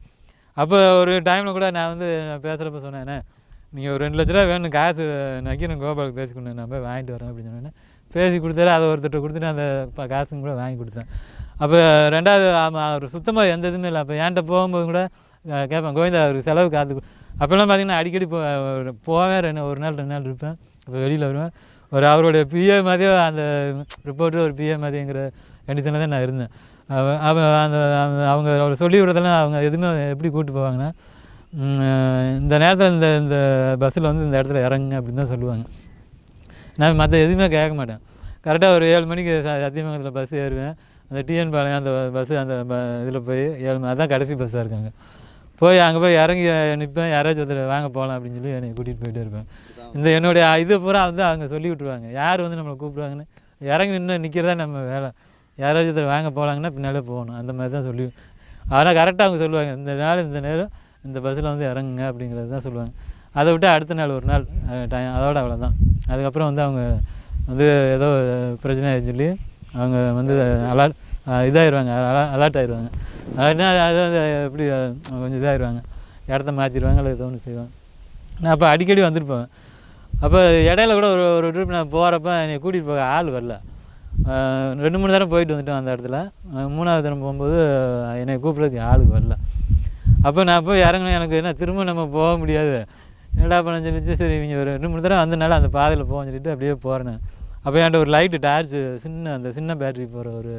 அப்போ ஒரு டைமில் கூட நான் வந்து நான் பேசுகிறப்ப சொன்னேன் நீங்கள் ஒரு ரெண்டு லட்ச ரூபா வேணும் காசு நக்கீரன் கோபாலுக்கு பேசிக்கணும் நான் போய் வாங்கிட்டு வரேன் அப்படின்னு சொன்னேன் பேசி கொடுத்தாரு அதை ஒருத்தர்கிட்ட கொடுத்துட்டு அந்த ப- காசும் கூட வாங்கி கொடுத்தேன். அப்போ ரெண்டாவது ஆமாம் அவர் சுத்தமாக எந்த இதுவுமே இல்லை. அப்போ என்கிட்ட போகும்போது கூட கேட்பேன் கோவிந்தா அவருக்கு செலவு காத்து அப்போல்லாம் பார்த்தீங்கன்னா அடிக்கடி போ போவேன் ரெண்டு ஒரு நாள் ரெண்டு நாள் இருப்பேன். அப்போ வெளியில் வருவேன். ஒரு அவருடைய பிஏ மாதிரியே அந்த ரிப்போர்ட்டர் ஒரு பிஏ மாதிரிங்கிற கண்டிஷனில் தான் நான் இருந்தேன். அவன் அந்த அவங்க அவரை சொல்லி விடுறதெல்லாம் அவங்க எதுவுமே எப்படி கூப்பிட்டு போவாங்கன்னா இந்த நேரத்தில் இந்த இந்த பஸ்ஸில் வந்து இந்த இடத்துல இறங்குங்க அப்படின்னு தான் சொல்லுவாங்க. நான் மற்ற எதுவுமே கேட்க மாட்டேன். கரெக்டாக ஒரு ஏழு மணிக்கு ச- சத்தியமங்கலத்தில் பஸ் ஏறுவேன். அந்த டிஎன் பாளையம் அந்த பஸ்ஸு அந்த இதில் போய் ஏழு மணி அதான் கடைசி பஸ்ஸாக இருக்காங்க. போய் அங்கே போய் இறங்கி நிற்பேன் யாராச்சும் ஒருத்தர் வாங்க போகலாம் அப்படின்னு சொல்லி என்னை கூட்டிகிட்டு போயிட்டே இருப்பேன். இந்த என்னுடைய இது பூரா வந்து அவங்க சொல்லி விட்ருவாங்க யார் வந்து நம்மளை கூப்பிடுவாங்கன்னு? இறங்கி நின்று நிற்கிறதா நம்ம வேலை. யாராச்சும் ஒருத்தர் வாங்க போகலாங்கன்னா பின்னாலே போகணும். அந்த மாதிரி தான் சொல்லி ஆனால் கரெக்டாக அவங்க சொல்லுவாங்க. இந்த நாள் இந்த நேரம் இந்த பஸ்ஸில் வந்து இறங்குங்க அப்படிங்கிறது தான் சொல்லுவாங்க. அதை விட்டு அடுத்த நாள் ஒரு நாள் டைம் அதோட அவ்வளோதான் அதுக்கப்புறம் வந்து அவங்க வந்து ஏதோ பிரச்சனை சொல்லி அவங்க வந்து அலர்ட் இதாகிடுவாங்க அலர்ட் ஆகிடுவாங்க அலர்ட்னா அது அது எப்படி கொஞ்சம் இதாகிடுவாங்க இடத்த மாற்றிடுவாங்க அல்லது ஏதோ ஒன்று செய்வாங்க. நான் அப்போ அடிக்கடி வந்துருப்பேன். அப்போ இடையில கூட ஒரு ஒரு ட்ரிப் நான் போகிறப்ப என்னை கூட்டிகிட்டு போக ஆள் வரல. ரெண்டு மூணு தடவை போயிட்டு வந்துட்டேன் அந்த இடத்துல. மூணாவது தினம் போகும்போது என்னை கூப்பிட்றதுக்கு ஆளுக்கு வரல. அப்போ நான் போய் இறங்கினேன். எனக்கு என்ன திரும்ப நம்ம போக முடியாது. என்னடா பண்ண சொல்லிச்சு சரி இவங்க ஒரு ரெண்டு மூணு தடவை அந்தனால அந்த பாதையில் போகன்னு சொல்லிட்டு அப்படியே போகிறேன் அப்போ என்கிட்ட ஒரு லைட்டு டார்ச் சின்ன அந்த சின்ன பேட்டரி போகிற ஒரு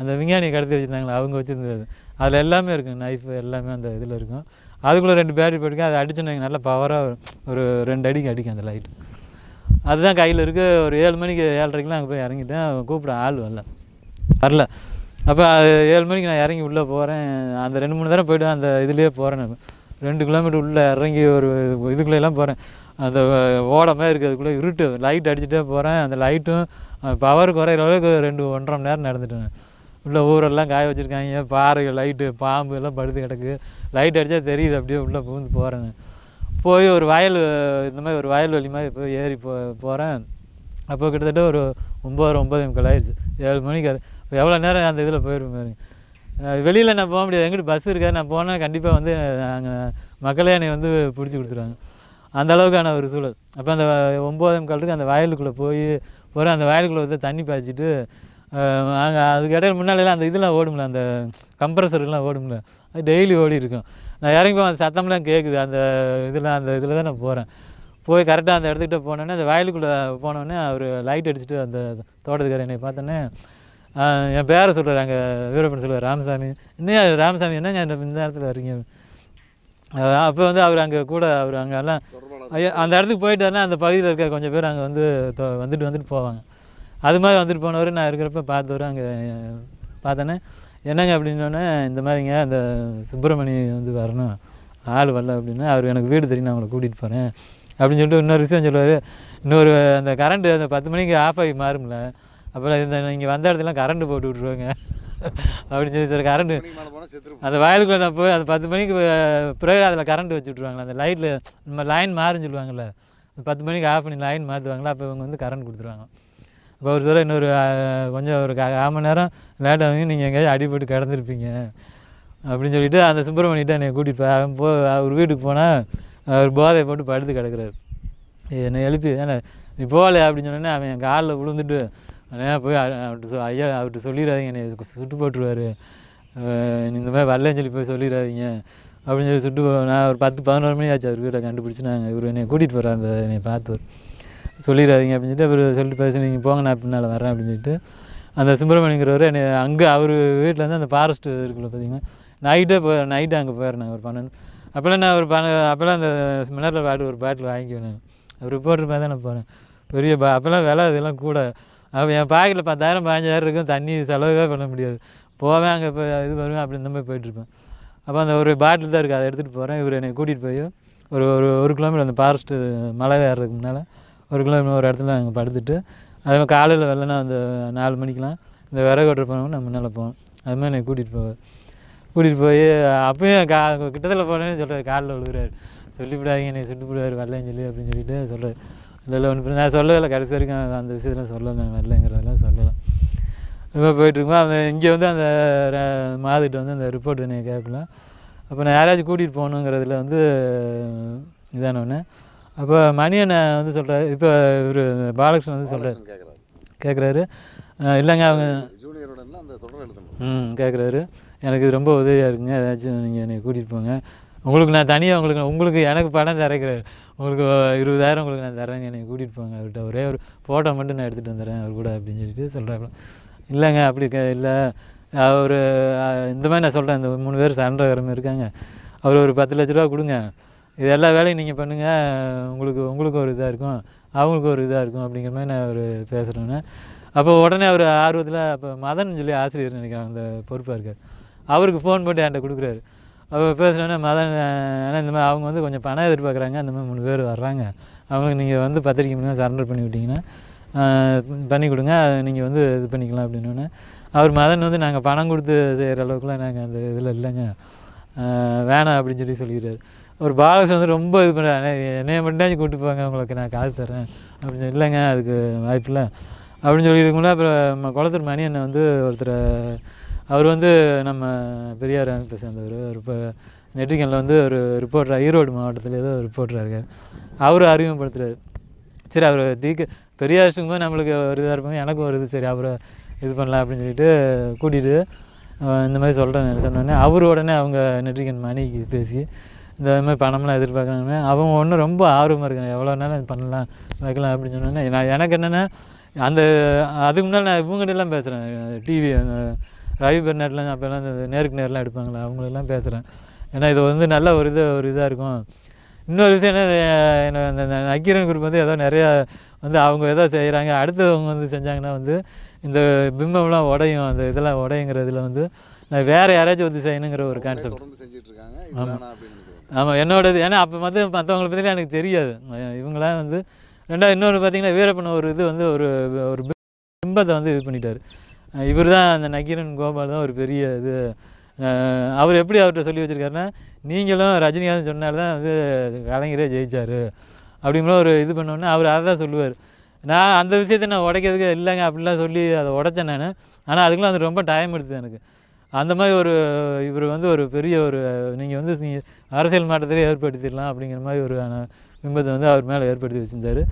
அந்த விஞ்ஞானி கடத்தி வச்சுருந்தாங்களே அவங்க வச்சுருந்தது. அதில் எல்லாமே இருக்கும் நைஃபு எல்லாமே அந்த இதில் இருக்கும். அதுக்குள்ளே ரெண்டு பேட்டரி போட்டுக்க அதை அடிச்சுன்னு நல்ல பவராக ஒரு ரெண்டு அடிக்கு அடிக்கும் அந்த லைட்டு அதுதான் கையில் இருக்குது ஒரு ஏழு மணிக்கு ஏழரைக்கெலாம் அங்கே போய் இறங்கிட்டேன். கூப்பிட ஆள் வரல. வரல. அப்போ அது ஏழு மணிக்கு நான் இறங்கி உள்ளே போகிறேன் அந்த ரெண்டு மூணு தடவை போய்ட்டு அந்த இதுலேயே போகிறேன் நான். ரெண்டு கிலோமீட்டர் உள்ளே இறங்கி ஒரு இதுக்குள்ளெல்லாம் போகிறேன் அந்த ஓடமே இருக்குது அதுக்குள்ளே இருட்டு. லைட் அடிச்சுட்டே போகிறேன் அந்த லைட்டும் பவர் குறையிற அளவுக்கு ரெண்டு ஒன்றரை மணி நேரம் நடந்துட்டேன் உள்ள ஊரெல்லாம் காய வச்சுருக்காங்க. பாறை லைட்டு பாம்பு எல்லாம் படுத்து கிடக்கு. லைட் அடித்தா தெரியுது. அப்படியே உள்ளே பூந்து போகிறேன் போய் ஒரு வயல் இந்த மாதிரி ஒரு வயல் வழி மாதிரி போய் ஏறி போ போகிறேன் அப்போ கிட்டத்தட்ட ஒரு ஒம்பது ஒம்பது முக்கால் ஆயிடுச்சு. ஏழு மணிக்கு இப்போ எவ்வளோ நேரம் அந்த இதில் போயிடும் பாருங்க. வெளியில் நான் போக முடியாது. எங்கிட்ட பஸ் இருக்காது. நான் போனால் கண்டிப்பாக வந்து அங்கே மக்களே என்னை வந்து பிடிச்சி கொடுத்துருவாங்க. அந்த அளவுக்கான ஒரு சூழல். அப்போ அந்த ஒம்பது முக்காலுக்கு அந்த வயலுக்குள்ளே போய் போகிறேன் அந்த வயலுக்குள்ளே வந்து தண்ணி பாய்ச்சிட்டு அங்கே அதுக்கு இடையில முன்னாலெல்லாம் அந்த இதெல்லாம் ஓடும்ல. அந்த கம்ப்ரஸர்லாம் ஓடும்ல. அது டெய்லி ஓடி இருக்கும். நான் இறங்கி போய் அந்த சத்தம்லாம் கேட்குது அந்த இதெல்லாம் அந்த இதில் தான் நான் போகிறேன் போய் கரெக்டாக அந்த இடத்துக்கிட்ட போனோடனே அந்த வயலுக்குள்ளே போனோடனே அவர் லைட் அடிச்சுட்டு அந்த தோட்டத்துக்காரர் என்னை பார்த்தோன்னே என் பேரை சொல்கிறார் அங்கே வீரப்பன் சொல்லுவார் ராமசாமி. இன்னும் ராமசாமி என்னங்க இந்த நேரத்தில் வரீங்க? அப்போ வந்து அவர் அங்கே கூட அவர் அங்கே எல்லாம் அந்த இடத்துக்கு போயிட்டாருன்னா அந்த பகுதியில் இருக்க கொஞ்சம் பேர் அங்கே வந்து தொ- வந்துட்டு வந்துட்டு போவாங்க. அது மாதிரி வந்துட்டு போனவர் நான் இருக்கிறப்ப பார்த்தவர் அங்கே பார்த்தோன்னே என்னங்க அப்படின்னோடனே இந்த மாதிரிங்க அந்த சுப்பிரமணி வந்து வரணும் ஆள் வரல அப்படின்னா அவர் எனக்கு வீடு தெரியும் நான் உங்களை கூட்டிகிட்டு போகிறேன் அப்படின்னு சொல்லிட்டு இன்னொரு விஷயம் சொல்லுவார். இன்னொரு அந்த கரண்ட்டு அந்த பத்து மணிக்கு ஆஃப் ஆகி மாறும்ல அப்புறம் இந்த நீங்கள் வந்த இடத்துல கரண்ட்டு போட்டு விட்ருவாங்க அப்படின்னு சொல்லி சார் கரண்ட்டு அந்த வயலுக்குள்ள நான் போய் அந்த பத்து மணிக்கு பிறகு அதில் கரண்ட் வச்சு விட்ருவாங்களா அந்த லைட்டில் நம்ம லைன் மாறுன்னு சொல்லுவாங்கள்ல பத்து மணிக்கு ஆஃப் பண்ணி லைன் மாற்றுவாங்களா அப்போ இவங்க வந்து கரண்ட் கொடுத்துருவாங்க. அப்போ ஒரு தடவை இன்னொரு கொஞ்சம் ஒரு கா கால் மணி நேரம் லேட்டாக நீங்கள் எங்கேயாச்சும் அடிபட்டு கிடந்திருப்பீங்க. அப்படின்னு சொல்லிட்டு அந்த சுப்பிரமணியிட்ட என்னை கூட்டிகிட்டு போய் அவன் போ அவர் வீட்டுக்கு போனால் அவர் போதை போட்டு படுத்து கிடக்குறாரு. என்னை எழுப்பி ஏன்னா நீ போகலையா? அப்படின்னு சொன்னோன்னே அவன் என் காலில் விழுந்துட்டு நிறையா போய் அவர்கிட்ட ஐயா அவர்கிட்ட சொல்லிடாதீங்க என்னை சுட்டு போட்டுருவார். இந்த மாதிரி வரலன்னு சொல்லி போய் சொல்லிடாதீங்க அப்படின்னு சொல்லி சுட்டு போ- நான் ஒரு பத்து பதினோரு மணி ஆச்சு அவர் வீட்டை கண்டுபிடிச்சி நாங்கள் இவர் என்னை கூட்டிகிட்டு போகிறேன் அந்த என்னை பார்த்தவர். சொல்லிடாதீங்க அப்படின்னு சொல்லிட்டு அவர் சொல்லிட்டு பேசி நீங்கள் போங்க நான் பின்னால் வரேன் அப்படின்னு சொல்லிட்டு அந்த சுப்பிரமணியங்கிறவர் என்னை அங்கே அவர் வீட்டில் இருந்து அந்த ஃபாரஸ்ட் இருக்குல்ல பார்த்தீங்கன்னா நைட்டே போய் நைட்டு அங்கே போயிடுறேன் ஒரு பன்னெண்டு அப்போல்லாம் நான் ஒரு பன அப்போல்லாம் அந்த மினரல் வாட்டர் ஒரு பாட்டில் வாங்கிக்குவேன் நான். அவர் ரிப்போர்ட்டர் மாதிரி தான் நான் போகிறேன் பெரிய பா அப்போல்லாம் விலை இதெல்லாம் கூட அப்போ என் பாக்கெட்டில் பத்தாயிரம் பதினஞ்சாயிரம் இருக்கும். தண்ணி செலவே பண்ண முடியாது. போவேன் அங்கே போய் இது வருவேன் அப்படி இந்த மாதிரி போயிட்டுருப்பேன் அப்போ அந்த ஒரு பாட்டில் தான் இருக்குது அதை எடுத்துகிட்டு போகிறேன் இவர் என்னை கூட்டிகிட்டு போய் ஒரு ஒரு ஒரு கிலோமீட்டர் அந்த ஃபாரஸ்ட்டு மலை ஏறுறதுக்கு முன்னால் ஒரு கிலோமீட்டர் ஒரு இடத்துல நாங்கள் படுத்துட்டு அதே மாதிரி காலையில் வெள்ளனா அந்த நாலு மணிக்கெலாம் இந்த விறகு ஓட்டுற போனவங்க நான் முன்னால் போவேன். அது மாதிரி என்னை கூட்டிகிட்டு போவார். கூட்டிகிட்டு போய் அப்பயும் கா கிட்டத்தில் போனேன்னு சொல்கிறார் காலில் விழுகிறாரு. சொல்லிவிடாதீங்க என்னை சுட்டுப்பிடுவார் வரலன்னு சொல்லி அப்படின்னு சொல்லிட்டு சொல்கிறார் இல்லை இல்லை ஒன்று நான் சொல்லவே இல்லை கடைசி வரைக்கும் அந்த விஷயத்தில் சொல்லலை நான் வரலைங்கிறதெல்லாம் சொல்லலை. இப்போ போயிட்டுருக்கும்போது அந்த இங்கே வந்து அந்த மாதிட்ட வந்து அந்த ரிப்போர்ட் என்னை கேட்கல அப்போ நான் யாராச்சும் கூட்டிகிட்டு போகணுங்கிறதுல வந்து இதான ஒன்று அப்போ மணி அண்ணன் வந்து சொல்கிறாரு இப்போ இவர் பாலகிருஷ்ணன் வந்து சொல்கிறார் கேட்குறாரு இல்லைங்க அவங்க ம் கேட்குறாரு எனக்கு இது ரொம்ப உதவியாக இருக்குங்க ஏதாச்சும் நீங்கள் என்னை கூட்டிகிட்டு போங்க. உங்களுக்கு நான் தனியாக உங்களுக்கு உங்களுக்கு எனக்கு பணம் தரைக்கிறாரு உங்களுக்கு இருபதாயிரம் உங்களுக்கு நான் தரேங்க என்னை கூட்டிகிட்டு போங்க. அவர்கிட்ட ஒரே ஒரு ஃபோட்டோ மட்டும் நான் எடுத்துகிட்டு வந்துடுறேன் அவர் கூட அப்படின்னு சொல்லிட்டு சொல்கிறாப்புல இல்லைங்க அப்படி க இல்லை. அவர் இந்த மாதிரி நான் சொல்கிறேன் இந்த மூணு பேர் சண்டைக்காரங்க இருக்காங்க. அவர் ஒரு பத்து லட்ச ரூபா கொடுங்க. இது எல்லா வேலையும் நீங்கள் பண்ணுங்கள் உங்களுக்கு உங்களுக்கு ஒரு இதாக இருக்கும். அவங்களுக்கு ஒரு இதாக இருக்கும் அப்படிங்கிற மாதிரி நான் அவர் பேசுகிறேன்னு அப்போ உடனே அவர் ஆர்வத்தில் அப்போ மதன் சொல்லி ஆசிரியர் நினைக்கிறேன் அந்த பொறுப்பாக இருக்கார். அவருக்கு ஃபோன் போட்டு என்கிட்ட கொடுக்குறாரு. அப்போ பேசுனோன்னே மதன் ஆனால் இந்த மாதிரி அவங்க வந்து கொஞ்சம் பணம் எதிர்பார்க்குறாங்க. அந்த மாதிரி மூணு பேர் வர்றாங்க. அவங்களுக்கு நீங்கள் வந்து பத்திரிக்கை மூலியமாக சரண்டர் பண்ணி விட்டிங்கன்னா பண்ணி கொடுங்க. நீங்கள் வந்து இது பண்ணிக்கலாம் அப்படின்னோடனே அவர் மதன் வந்து நாங்கள் பணம் கொடுத்து செய்கிற அளவுக்குலாம் நாங்கள் அந்த இதில் இல்லைங்க. வேணாம் அப்படின்னு சொல்லி சொல்லிடுறாரு. ஒரு பாலஸ் வந்து ரொம்ப இது பண்ணுறாரு என்னைய மட்டும் கூப்பிட்டு போங்க. உங்களுக்கு நான் காசு தரேன் அப்படின்னு இல்லைங்க அதுக்கு வாய்ப்பில்லை அப்படின்னு சொல்லியிருக்கும்போது அப்புறம் குளத்தூர் மணி அண்ணன் வந்து ஒருத்தர் அவர் வந்து நம்ம பெரியார் அமைப்பை சேர்ந்தவர். ஒரு இப்போ நெற்றிக்கனில் வந்து ஒரு ரிப்போர்ட்டர் ஈரோடு மாவட்டத்தில் ஏதோ ரிப்போர்ட்டராக இருக்கார். அவர் அறிமுகப்படுத்துகிறார் சரி அவர் தீக்க பெரியார் போது நம்மளுக்கு ஒரு இதாக இருப்பாங்க எனக்கும் ஒரு இது. சரி அவரை இது பண்ணலாம் அப்படின்னு சொல்லிட்டு கூட்டிகிட்டு இந்த மாதிரி சொல்கிறேன் சொன்னோடனே அவர் உடனே அவங்க நெற்றிக்கன் மணிக்கு பேசி இந்த மாதிரி பணம்லாம் எதிர்பார்க்குறாங்க அவங்க ஒன்றும் ரொம்ப ஆர்வமாக இருக்காங்க எவ்வளோ நேரம் இது பண்ணலாம் வைக்கலாம் அப்படின்னு சொன்னோன்னே நான் எனக்கு என்னென்னா அந்த அதுக்கு முன்னால் நான் இவங்ககிட்டலாம் பேசுகிறேன் டிவி அந்த ரவி பெர்நாட்லாம் அப்போல்லாம் இந்த நேருக்கு நேர்லாம் எடுப்பாங்களே அவங்களெல்லாம் பேசுகிறேன் ஏன்னா இது வந்து நல்ல ஒரு இது ஒரு இதாக இருக்கும். இன்னொரு விஷயம் என்ன அந்த நக்கீரன் குரூப் வந்து ஏதோ நிறையா வந்து அவங்க ஏதோ செய்கிறாங்க அடுத்தவங்க வந்து செஞ்சாங்கன்னா வந்து இந்த பிம்பம்லாம் உடையும் அந்த இதெல்லாம் உடையுங்கிறதுல வந்து நான் வேறு யாராச்சும் வந்து செய்யணுங்கிற ஒரு கான்செப்ட் நினைக்கிறீங்க ஆமாம் என்னோடது ஏன்னா அப்போ மற்ற மற்றவங்களை பற்றிலாம் எனக்கு தெரியாது. இவங்களாம் வந்து ரெண்டாவது இன்னொரு பார்த்தீங்கன்னா வீரப்பன் ஒரு இது வந்து ஒரு ஒரு பிம்பத்தை வந்து இது பண்ணிட்டார். இவர் தான் அந்த நக்கீரன் கோபால் தான் ஒரு பெரிய இது. அவர் எப்படி அவர்கிட்ட சொல்லி வச்சுருக்காருன்னா நீங்களும் ரஜினிகாந்த் சொன்னால் தான் வந்து கலைஞரே ஜெயிச்சார். அப்படிங்கிற ஒரு இது பண்ணோன்னே அவர் அதை தான் சொல்லுவார். நான் அந்த விஷயத்தை நான் உடைக்கிறதுக்கு இல்லைங்க அப்படிலாம் சொல்லி அதை உடைச்சேன் நான். ஆனால் அதுக்கெலாம் அது ரொம்ப டைம் எடுத்தது எனக்கு. அந்த மாதிரி ஒரு இவர் வந்து ஒரு பெரிய ஒரு நீங்கள் வந்து அரசியல் மாற்றத்திலே ஏற்படுத்திடலாம் அப்படிங்கிற மாதிரி ஒரு பிம்பத்தை வந்து அவர் மேலே ஏற்படுத்தி வச்சுருந்தார்.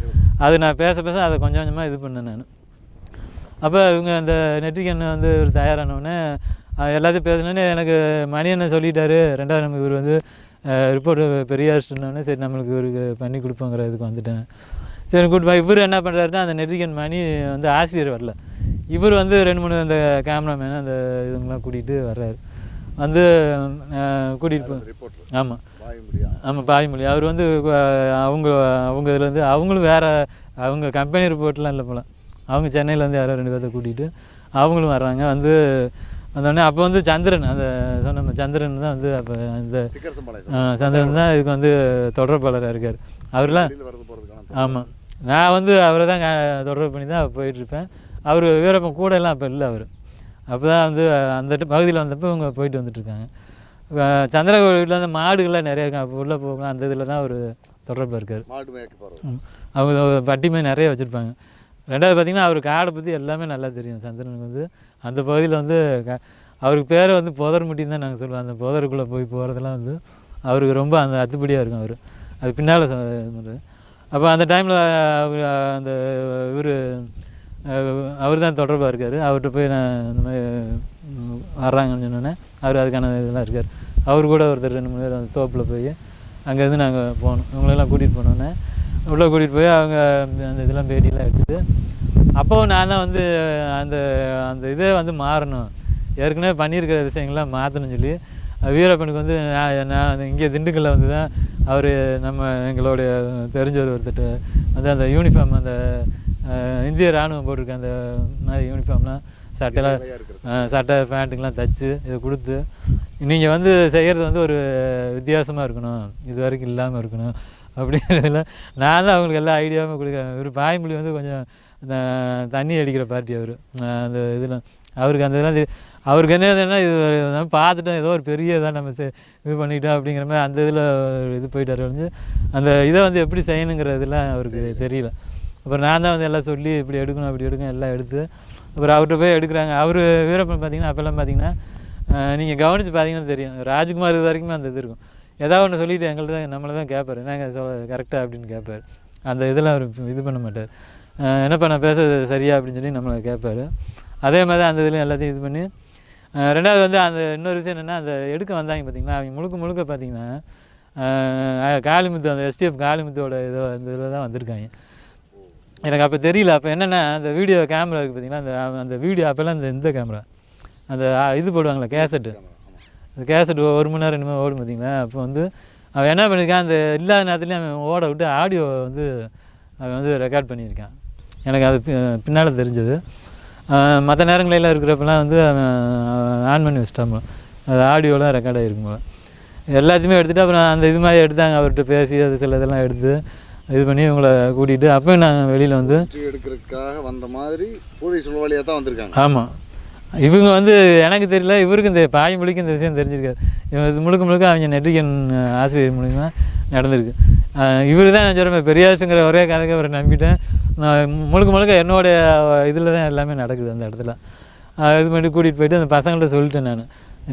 அது நான் பேச பேச அதை கொஞ்சம் கொஞ்சமாக இது பண்ணேன் நான். அப்போ இவங்க அந்த நெற்றிக்கண்ணு வந்து ஒரு தயாரானவுடனே எல்லாத்தையும் பேசினோடனே எனக்கு மணி என்ன சொல்லிட்டாரு ரெண்டாவது நம்ம இவர் வந்து ரிப்போர்ட் பெரியார்ஸ்டோன்னே சரி நம்மளுக்கு இவருக்கு பண்ணி கொடுப்போங்கிற இதுக்கு வந்துட்டேன். சரி கூட்டு போய் இவர் என்ன பண்ணுறாருன்னா அந்த நெற்றிக்கன் மணி வந்து ஆசிரியர் வரல. இவர் வந்து ரெண்டு மூணு அந்த கேமராமேன் அந்த இதுங்கெல்லாம் கூட்டிகிட்டு வர்றாரு. வந்து கூட்டிகிட்டு போ ஆமாம் ஆமாம் பாய்மொழி. அவர் வந்து அவங்க அவங்க இதில் வந்து அவங்களும் வேறு அவங்க கம்பெனி ரிப்போர்ட்லாம் இல்லை போல். அவங்க சென்னையிலேருந்து யாரோ ரெண்டு பேர்த்த கூட்டிகிட்டு அவங்களும் வர்றாங்க. வந்து வந்தோடனே அப்போ வந்து சந்திரன் அந்த சொன்ன சந்திரன் தான் வந்து அப்போ அந்த சந்திரன் தான் இதுக்கு வந்து தொடர்பாளராக இருக்கார். அவர்லாம் ஆமாம் நான் வந்து அவரை தான் தொடர்பு பண்ணி தான் போயிட்டுருப்பேன் அவர் வீரப்பன் கூட எல்லாம் அப்போ இல்லை அவர். அப்போ தான் வந்து அந்த பகுதியில் வந்தப்போ இவங்க போயிட்டு வந்துட்டுருக்காங்க சந்திரகோவில் வீட்டில் வந்து மாடுகள்லாம் நிறைய இருக்காங்க அப்போ உள்ளே போகலாம். அந்த இதில் தான் அவர் தொடர்பில் இருக்கார். அவங்க பட்டிமே நிறைய வச்சுருப்பாங்க. ரெண்டாவது பார்த்திங்கன்னா அவர் காடை பற்றி எல்லாமே நல்லா தெரியும். சந்திரனுக்கு வந்து அந்த பகுதியில் வந்து க அவருக்கு பேரை வந்து புதர் முட்டின்னு தான் நாங்கள் சொல்லுவோம். அந்த புதருக்குள்ளே போய் போகிறதெல்லாம் வந்து அவருக்கு ரொம்ப அந்த அத்துப்படியாக இருக்கும் அவர். அது பின்னால் அப்போ அந்த டைமில் அவர் அந்த இவர் அவர் தான் தொடர்பாக இருக்கார். அவர்கிட்ட போய் நான் இந்த மாதிரி வர்றாங்கன்னு சொன்னோன்னே அவர் அதுக்கான இதெல்லாம் இருக்கார். அவர் கூட ஒருத்தர் ரெண்டு மூணு பேர் அந்த தோப்பில் போய் அங்கேருந்து நாங்கள் போனோம். இவங்களெல்லாம் கூட்டிகிட்டு போனோன்னே உள்ளே கூட்டிகிட்டு போய் அவங்க அந்த இதெல்லாம் பேட்டிலாம் எடுத்துட்டு அப்போவும் நான் தான் வந்து அந்த அந்த இதே வந்து மாறணும். ஏற்கனவே பண்ணியிருக்கிற விஷயங்கள்லாம் மாற்றணும்னு சொல்லி வீரப்பனுக்கு வந்து நான் நான் இங்கே திண்டுக்கல்ல வந்து தான் அவர் நம்ம எங்களுடைய தெரிஞ்சவர் ஒருத்தர் வந்து அந்த யூனிஃபார்ம் அந்த இந்திய இராணுவம் போட்டிருக்க அந்த மாதிரி யூனிஃபார்ம்லாம் சட்டைலாம் சட்டை பேண்ட்டுக்கெலாம் தச்சு இதை கொடுத்து நீங்கள் வந்து செய்கிறது வந்து ஒரு வித்தியாசமாக இருக்கணும். இது வரைக்கும் இல்லாமல் இருக்கணும். அப்படிங்கிறதுல நான் தான் அவங்களுக்கு எல்லா ஐடியாவும் கொடுக்குறேன். இவர் பாய்மொழி வந்து கொஞ்சம் இந்த தண்ணி அடிக்கிற பார்ட்டி அவர். அந்த இதில் அவருக்கு அந்த இதெல்லாம் அவருக்கு என்ன இதுன்னா இது நம்ம பார்த்துட்டோம் ஏதோ ஒரு பெரிய இதாக நம்ம இது பண்ணிட்டோம் அப்படிங்கிற மாதிரி அந்த இதில் இது போயிட்டார் வந்து அந்த இதை வந்து எப்படி செய்யணுங்கிற இதெல்லாம் அவருக்கு தெரியல. அப்புறம் நான் தான் வந்து எல்லாம் சொல்லி இப்படி எடுக்கணும் அப்படி எடுக்கணும் எல்லாம் எடுத்து அப்புறம் அவர்கிட்ட போய் எடுக்கிறாங்க. அவர் வீரப்பன் பார்த்தீங்கன்னா அப்போல்லாம் பார்த்தீங்கன்னா நீங்கள் கவனித்து பார்த்தீங்கன்னா தெரியும். ராஜ்குமார் இது வரைக்குமே அந்த இது இருக்கும். ஏதாவது ஒன்று சொல்லிவிட்டு எங்கள்கிட்ட தான் நம்மளை தான் கேட்பார் என்னங்க சொல்ல கரெக்டாக அப்படின்னு கேட்பார் அந்த இதெல்லாம் அவர் இது பண்ண மாட்டார். என்ன என்னப்பா நான் பேசுறது சரியா அப்படின்னு சொல்லி நம்மளை கேட்பார் அதே மாதிரி தான் அந்த இதுலையும் எல்லாத்தையும் இது பண்ணி ரெண்டாவது வந்து அந்த இன்னொரு விஷயம் என்னென்னா அந்த எடுக்க வந்தாங்க பார்த்தீங்களா அவங்க முழுக்க முழுக்க பார்த்தீங்கன்னா காளிமுத்து அந்த எஸ்டிஎஃப் காளிமுத்தோட இதில் அந்த இதில் தான் வந்திருக்காங்க. எனக்கு அப்போ தெரியல. அப்போ என்னென்னா அந்த வீடியோ கேமரா இருக்குது பார்த்தீங்களா அந்த அந்த வீடியோ அப்போல்லாம் அந்த இந்த கேமரா அந்த இது போடுவாங்களே கேசட்டு கேசட் ஒரு மணி நேரம் நேரம் ஓடும் பார்த்தீங்களா? அப்போ வந்து அவன் என்ன பண்ணியிருக்கான்? அந்த இல்லாத நேரத்துலேயும் அவன் ஓட விட்டு ஆடியோ வந்து அவன் வந்து ரெக்கார்ட் பண்ணியிருக்கான். எனக்கு அது பின்னால் தெரிஞ்சது. மற்ற நேரங்களெல்லாம் இருக்கிறப்பெல்லாம் வந்து அவன் ஆன் பண்ணி வச்சிட்டான் போல. அது ஆடியோலாம் ரெக்கார்ட் ஆகிருக்கும் போல. எல்லாத்தையுமே எடுத்துகிட்டு அப்புறம் அந்த இது மாதிரி எடுத்தாங்க. அவர்கிட்ட பேசி அது சில இதெல்லாம் எடுத்து இது பண்ணி இவங்கள கூட்டிகிட்டு அப்போ நான் வெளியில் வந்து எடுக்கிறதுக்காக வந்த மாதிரி போலீஸ் தான் வந்திருக்காங்க. ஆமாம் இவங்க வந்து எனக்கு தெரியல இவருக்கும் இந்த பாயமொழிக்கும் இந்த விஷயம் தெரிஞ்சிருக்காரு இவன் இது முழுக்க முழுக்க அவங்க நெற்றிகன் ஆசிரியர் மூலிமா நடந்திருக்கு. இவர் தான் சொல்கிறேன் பெரியாசுங்கிற ஒரே கணக்கு அவரை நம்பிட்டேன். நான் முழுக்க முழுக்க என்னோடைய இதில் தான் எல்லாமே நடக்குது அந்த இடத்துல. இது மட்டும் கூட்டிகிட்டு போயிட்டு அந்த பசங்கள்ட்ட சொல்லிட்டேன் நான்.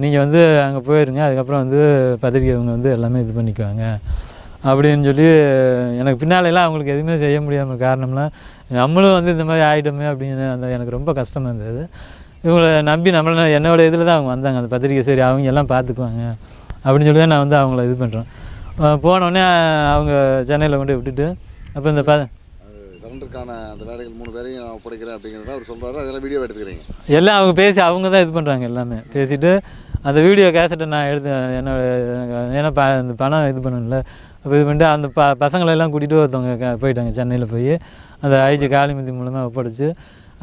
நீங்கள் வந்து அங்கே போயிருங்க அதுக்கப்புறம் வந்து பத்திரிக்கைவங்க வந்து எல்லாமே இது பண்ணிக்குவாங்க அப்படின்னு சொல்லி எனக்கு பின்னாலெல்லாம் அவங்களுக்கு எதுவுமே செய்ய முடியாமல் காரணம்லாம் நம்மளும் வந்து இந்த மாதிரி ஆகிட்டோமே அப்படின்னு அந்த எனக்கு ரொம்ப கஷ்டமாக இருந்தது. இவங்கள நம்பி நம்மள என்னோட இதில் தான் அவங்க வந்தாங்க. அந்த பத்திரிக்கை. சரி அவங்க எல்லாம் பார்த்துக்குவாங்க. அப்படின்னு சொல்லி தான் நான் வந்து அவங்கள இது பண்ணுறேன் போனோடனே அவங்க சென்னையில் கொண்டு விட்டுட்டு அப்போ இந்த ப சரண்டருக்கான அந்த வேலைகள் மூணு பேரையும் நான் ஒப்படைக்கிறேன் அப்படிங்கிறத அவர் சொல்கிறாரு அதெல்லாம் வீடியோ எடுத்துக்கிறீங்க. எல்லாம் அவங்க பேசி அவங்க தான் இது பண்ணுறாங்க எல்லாமே. பேசிட்டு அந்த வீடியோ கேசட்டை நான் எடுத்து என்னோட ஏன்னா ப அந்த பணம் இது பண்ணணும்ல. அப்போ இது பண்ணிட்டு அந்த ப பசங்களை எல்லாம் கூட்டிகிட்டு ஒருத்தவங்க க- போயிட்டாங்க சென்னையில் போய். அந்த ஐஜி காளிமதி மூலமாக ஒப்படைச்சு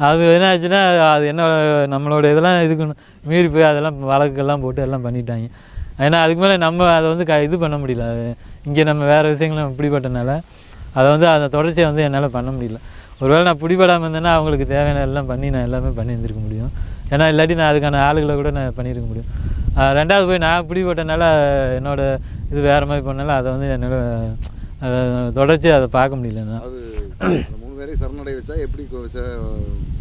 அது என்ன ஆச்சுன்னா அது என்ன நம்மளோட இதெல்லாம் இதுக்கு மீறி போய் அதெல்லாம் வழக்கெல்லாம் போட்டு எல்லாம் பண்ணிட்டாங்க. ஏன்னா அதுக்கு மேலே நம்ம அதை வந்து க இது பண்ண முடியல. இங்கே நம்ம வேறு விஷயங்களும் பிடிபட்டனால அதை வந்து அந்த தொடர்ச்சியை வந்து என்னால் பண்ண முடியல. ஒருவேளை நான் பிடிபடாமல் இருந்தேன்னா அவங்களுக்கு தேவையான எல்லாம் பண்ணி நான் எல்லாமே பண்ணி இருந்திருக்க முடியும். ஏன்னா இல்லாட்டி நான் அதுக்கான ஆளுகளை கூட நான் பண்ணியிருக்க முடியும். ரெண்டாவது போய் நான் பிடிபட்டனால என்னோட இது வேறு மாதிரி பண்ணனால அதை வந்து என்னால் அதை தொடர்ச்சி அதை பார்க்க முடியல நான். பேரை சரணடை வச்சா எப்படி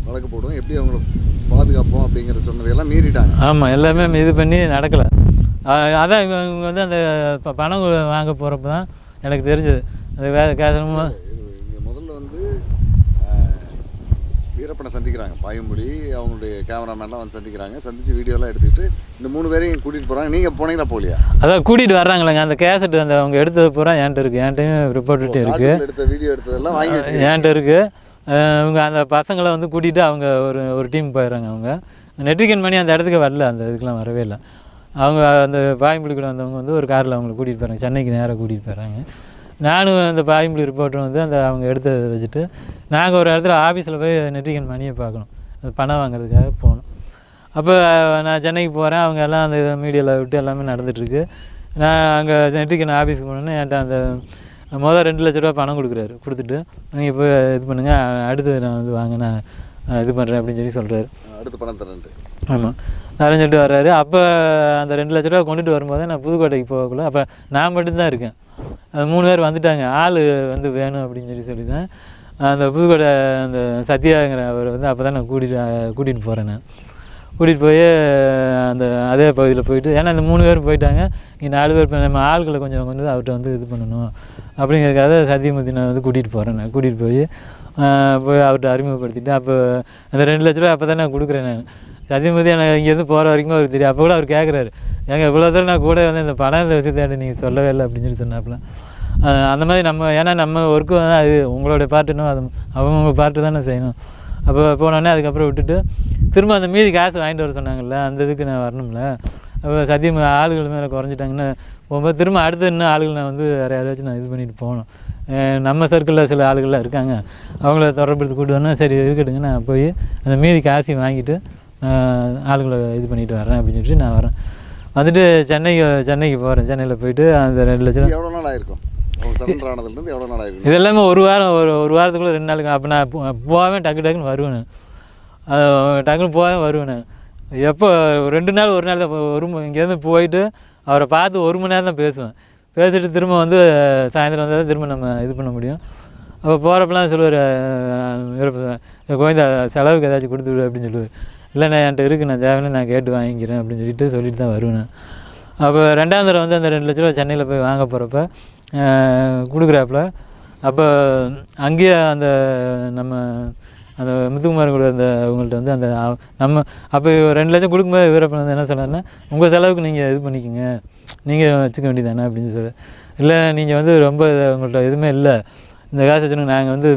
வழக்கு போடுவோம்? எப்படி அவங்கள பாதுகாப்போம் அப்படிங்கிற சொன்னதையெல்லாம் மீறிட்டாங்க. ஆமாம் எல்லாமே இது பண்ணி நடக்கலை. அதான் இவங்க இவங்க வந்து அந்த பணம் வாங்க போகிறப்ப தான் எனக்கு தெரிஞ்சது. அது வேறு கேசனமாக இது இங்கே முதல்ல வந்து அஹ், வீரப்பனை சந்திக்கிறாங்க. பாயம்புடி அவங்களுடைய கேமராமேன்லாம் வந்து சந்திக்கிறாங்க. சந்திச்சு வீடியோலாம் எடுத்துக்கிட்டு இந்த மூணு பேரையும் கூட்டிகிட்டு போகிறாங்க நீங்கள் போனீங்களா போலியா அதான் கூட்டிகிட்டு வர்றாங்களேங்க. அந்த கேசட் அந்த அவங்க எடுத்தது பூரா என்கிட்ட இருக்குது என்கிட்டயும் ரிப்போர்ட்டு இருக்குது எடுத்த வீடியோ எடுத்ததெல்லாம் வாங்கி வச்சு என்கிட்ட இருக்குது இவங்க அந்த பசங்களை வந்து கூட்டிகிட்டு அவங்க ஒரு ஒரு டீம் போயிடுறாங்க அவங்க. நெட்ரிகன் மணி அந்த இடத்துக்கு வரல. அந்த இதுக்கெலாம் வரவே இல்லை. அவங்க அந்த பாயம்புலி கூட வந்தவங்க வந்து ஒரு காரில் அவங்களை கூட்டிகிட்டு போகிறாங்க சென்னைக்கு நேராக கூட்டிகிட்டு போயிடுறாங்க. நானும் அந்த பாயம்புலி ரிப்போர்ட்டர் வந்து அந்த அவங்க எடுத்ததை வச்சுட்டு நாங்கள் ஒரு இடத்துல ஆஃபீஸில் போய் நெட்ரிகன் மணியை பார்க்கணும். அது பணம் வாங்குறதுக்காக போகணும். அப்போ நான் சென்னைக்கு போகிறேன் அவங்க எல்லாம் அந்த மீடியாவில் விட்டு எல்லாமே நடந்துகிட்ருக்கு நான் அங்கே நெட்ரிகன் ஆஃபீஸுக்கு போனோன்னே என்கிட்ட அந்த மொதல் ரெண்டு லட்ச ரூபா பணம் கொடுக்குறாரு. கொடுத்துட்டு நீங்கள் போய் இது பண்ணுங்கள் அடுத்து நான் வந்து வாங்க நான் இது பண்ணுறேன் அப்படின்னு சொல்லி சொல்கிறாரு அடுத்து பணம் தரேன்ட்டு. ஆமாம் தரேன்னு சொல்லிட்டு வர்றாரு. அப்போ அந்த ரெண்டு லட்ச ரூபா கொண்டுட்டு வரும்போது நான் புதுக்கோட்டைக்கு போகக்குள்ள அப்போ நான் மட்டும்தான் இருக்கேன். மூணு பேர் வந்துட்டாங்க. ஆள் வந்து வேணும் அப்படின்னு சொல்லி சொல்லி தான் அந்த புதுக்கோட்டை அந்த சத்யாங்கிற அவர் வந்து அப்போ தான் நான் கூட்டிகிட்டு கூட்டிகிட்டு போகிறேன் நான். கூட்டிகிட்டு போய் அந்த அதே பகுதியில் போயிட்டு ஏன்னா இந்த மூணு பேர் போயிட்டாங்க. இங்கே நாலு பேர் நம்ம ஆட்களை கொஞ்சம் கொண்டு வந்து அவர்கிட்ட வந்து இது பண்ணணும். அப்படிங்கிறதுக்காக சத்தியமூர்த்தி நான் வந்து கூட்டிகிட்டு போகிறேன் நான். கூட்டிகிட்டு போய் போய் அவர்கிட்ட அறிமுகப்படுத்திட்டு அப்போ அந்த ரெண்டு லட்ச ரூபா அப்போ தான் நான் கொடுக்குறேன் நான். சத்தியமூர்த்தி எனக்கு இங்கேருந்து போகிற வரைக்கும் அவருக்கு தெரியும் அப்போ கூட அவர் கேட்குறாரு ஏங்க இவ்வளோ தூரம் நான் கூட வந்து இந்த பணம் இந்த விஷயத்தை நீங்கள் சொல்லவே இல்லை அப்படின்னு சொல்லி சொன்னாப்புலாம் அந்த மாதிரி நம்ம ஏன்னா நம்ம ஒர்க்கு வந்து அது உங்களோட பாட்டுன்னு அது அவங்கவுங்க பார்ட்டு தானே செய்யணும். அப்போ போனோடனே அதுக்கப்புறம் விட்டுட்டு திரும்ப அந்த மீதி காசு வாங்கிட்டு வர சொன்னாங்கல்ல அந்த இதுக்கு நான் வரணும்ல. அப்போ சத்தியம் ஆளுகள் மேலே குறைஞ்சிட்டாங்கன்னு போகும்போது திரும்ப அடுத்து இன்னும் ஆளுகள் நான் வந்து வேறு யாரையாச்சும் நான் இது பண்ணிட்டு போகணும். நம்ம சர்க்கிளில் சில ஆளுகள்லாம் இருக்காங்க. அவங்கள தொடர்படுத்தி கூட்டு வரணும் சரி இருக்கட்டுங்க. நான் போய் அந்த மீதி காசையும் வாங்கிட்டு ஆளுகளை இது பண்ணிட்டு வரேன் அப்படின்னு சொல்லிட்டு நான் வரேன். வந்துட்டு சென்னைக்கு சென்னைக்கு போகிறேன் சென்னையில் போயிட்டு அந்த ரெண்டு லட்ச ரூபா எவ்வளோ நாள் ஆயிருக்கும்? எவ்வளோ நாள் ஆயிருக்கும்? இது எல்லாமே ஒரு வாரம் ஒரு ஒரு வாரத்துக்குள்ளே ரெண்டு நாளுக்கு அப்போ நான் போவேன் டக்கு டக்குன்னு வருவேன் நான். டக்குன்னு போவேன் வருவேன் நான். எப்போ ரெண்டு நாள் ஒரு நாள் ஒரு இங்கேருந்து போயிட்டு அவரை பார்த்து ஒரு மணி நேரம் தான் பேசுவேன். பேசிட்டு திரும்ப வந்து சாயந்தரம் வந்தால் தான் திரும்ப நம்ம இது பண்ண முடியும். அப்போ போகிறப்பெல்லாம் சொல்லுவார் கோவிந்தா செலவுக்கு ஏதாச்சும் கொடுத்து விடு அப்படின்னு சொல்லுவார். இல்லைண்ணா என்கிட்ட இருக்கு நான் தேவையான நான் கேட்டு வாங்கிக்கிறேன் அப்படின்னு சொல்லிட்டு சொல்லிட்டு தான் வருவேன் அப்போ ரெண்டாம் தடவை வந்து அந்த ரெண்டு லட்ச ரூபா சென்னையில் போய் வாங்க போகிறப்ப கொடுக்குறாப்புல. அப்போ அங்கேயே அந்த நம்ம அந்த முத்துக்குமார் கூட அந்த அவங்கள்ட்ட வந்து அந்த நம்ம அப்போ ரெண்டு லட்சம் கொடுக்கும்போது வீரப்பன் வந்து என்ன சொன்னார்னா உங்கள் செலவுக்கு நீங்கள் இது பண்ணிக்கோங்க. நீங்கள் வச்சுக்க வேண்டியதானே அப்படின்னு சொல்லி. இல்லை நீங்கள் வந்து ரொம்ப உங்கள்கிட்ட எதுவுமே இல்லை. இந்த காசு வச்சுருங்க நாங்கள் வந்து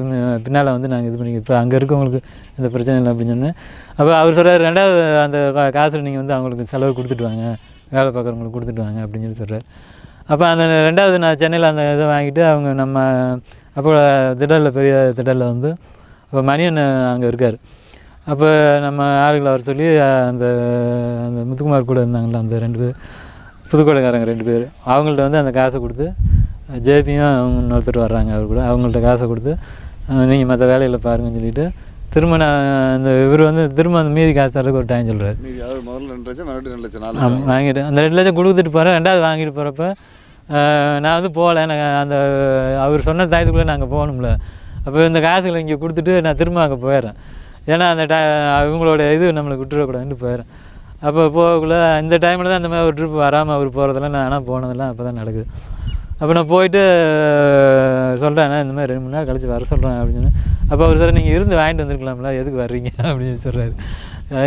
பின்னால் வந்து நாங்கள் இது பண்ணிக்க இப்போ அங்கே இருக்கவங்களுக்கு இந்த பிரச்சனை இல்லை அப்படின்னு சொன்னேன். அப்போ அவர் சொல்கிறார் ரெண்டாவது அந்த கா- நீங்கள் வந்து அவங்களுக்கு செலவு கொடுத்துட்டு வாங்க. வேலை பார்க்குறவங்களுக்கு கொடுத்துட்டு வாங்க அப்படின்னு சொல்லி சொல்கிறார் அப்போ அந்த ரெண்டாவது நான் சென்னையில் அந்த இதை வாங்கிட்டு அவங்க நம்ம அப்போ திடலில் பெரிய திடலில் வந்து அப்போ மணியன் அங்கே இருக்கார். அப்போ நம்ம ஆளுகளை வர சொல்லி அந்த அந்த முத்துக்குமார் கூட இருந்தாங்கள்ல அந்த ரெண்டு பேர் புதுக்கோடைக்காரங்க ரெண்டு பேர் அவங்கள்ட்ட வந்து அந்த காசை கொடுத்து ஜேபியும் அவங்க இன்னொருத்தர் வர்றாங்க அவர் கூட. அவங்கள்ட்ட காசை கொடுத்து நீங்கள் மற்ற வேலையில் பாருங்கன்னு சொல்லிட்டு திரும்ப நான் அந்த இவர் வந்து திரும்ப அந்த மீதி காசு தரதுக்கு ஒரு டைம் சொல்கிறாரு வாங்கிட்டு அந்த ரெண்டு லட்சம் கொடுத்துட்டு போகிறேன் ரெண்டாவது வாங்கிட்டு போகிறப்ப நான் வந்து போகல. எனக்கு அந்த அவர் சொன்ன டயத்துக்குள்ளே நாங்கள் போகணும்ல. அப்போ இந்த காசுகளை இங்கே கொடுத்துட்டு நான் திரும்ப அங்கே போயிடுறேன். ஏன்னா அந்த டை இவங்களோட இது நம்மளுக்கு விட்டுறக்கூடாதுன்னு போயிடுறேன். அப்போ போகக்குள்ள இந்த டைமில் தான் அந்த மாதிரி ஒரு ட்ரிப் வராமல் அவர் போகிறதெல்லாம் நான் ஆனால் போனதெல்லாம் அப்போ தான் நடக்குது. அப்போ நான் போயிட்டு சொல்கிறேன் இந்த மாதிரி ரெண்டு மூணு நாள் கழிச்சு வர சொல்கிறேன் அப்படின்னு சொன்னேன். அப்போ அவர் சார் நீங்கள் இருந்து வாங்கிட்டு வந்திருக்கலாம்ல எதுக்கு வர்றீங்க? அப்படின்னு சொல்கிறாரு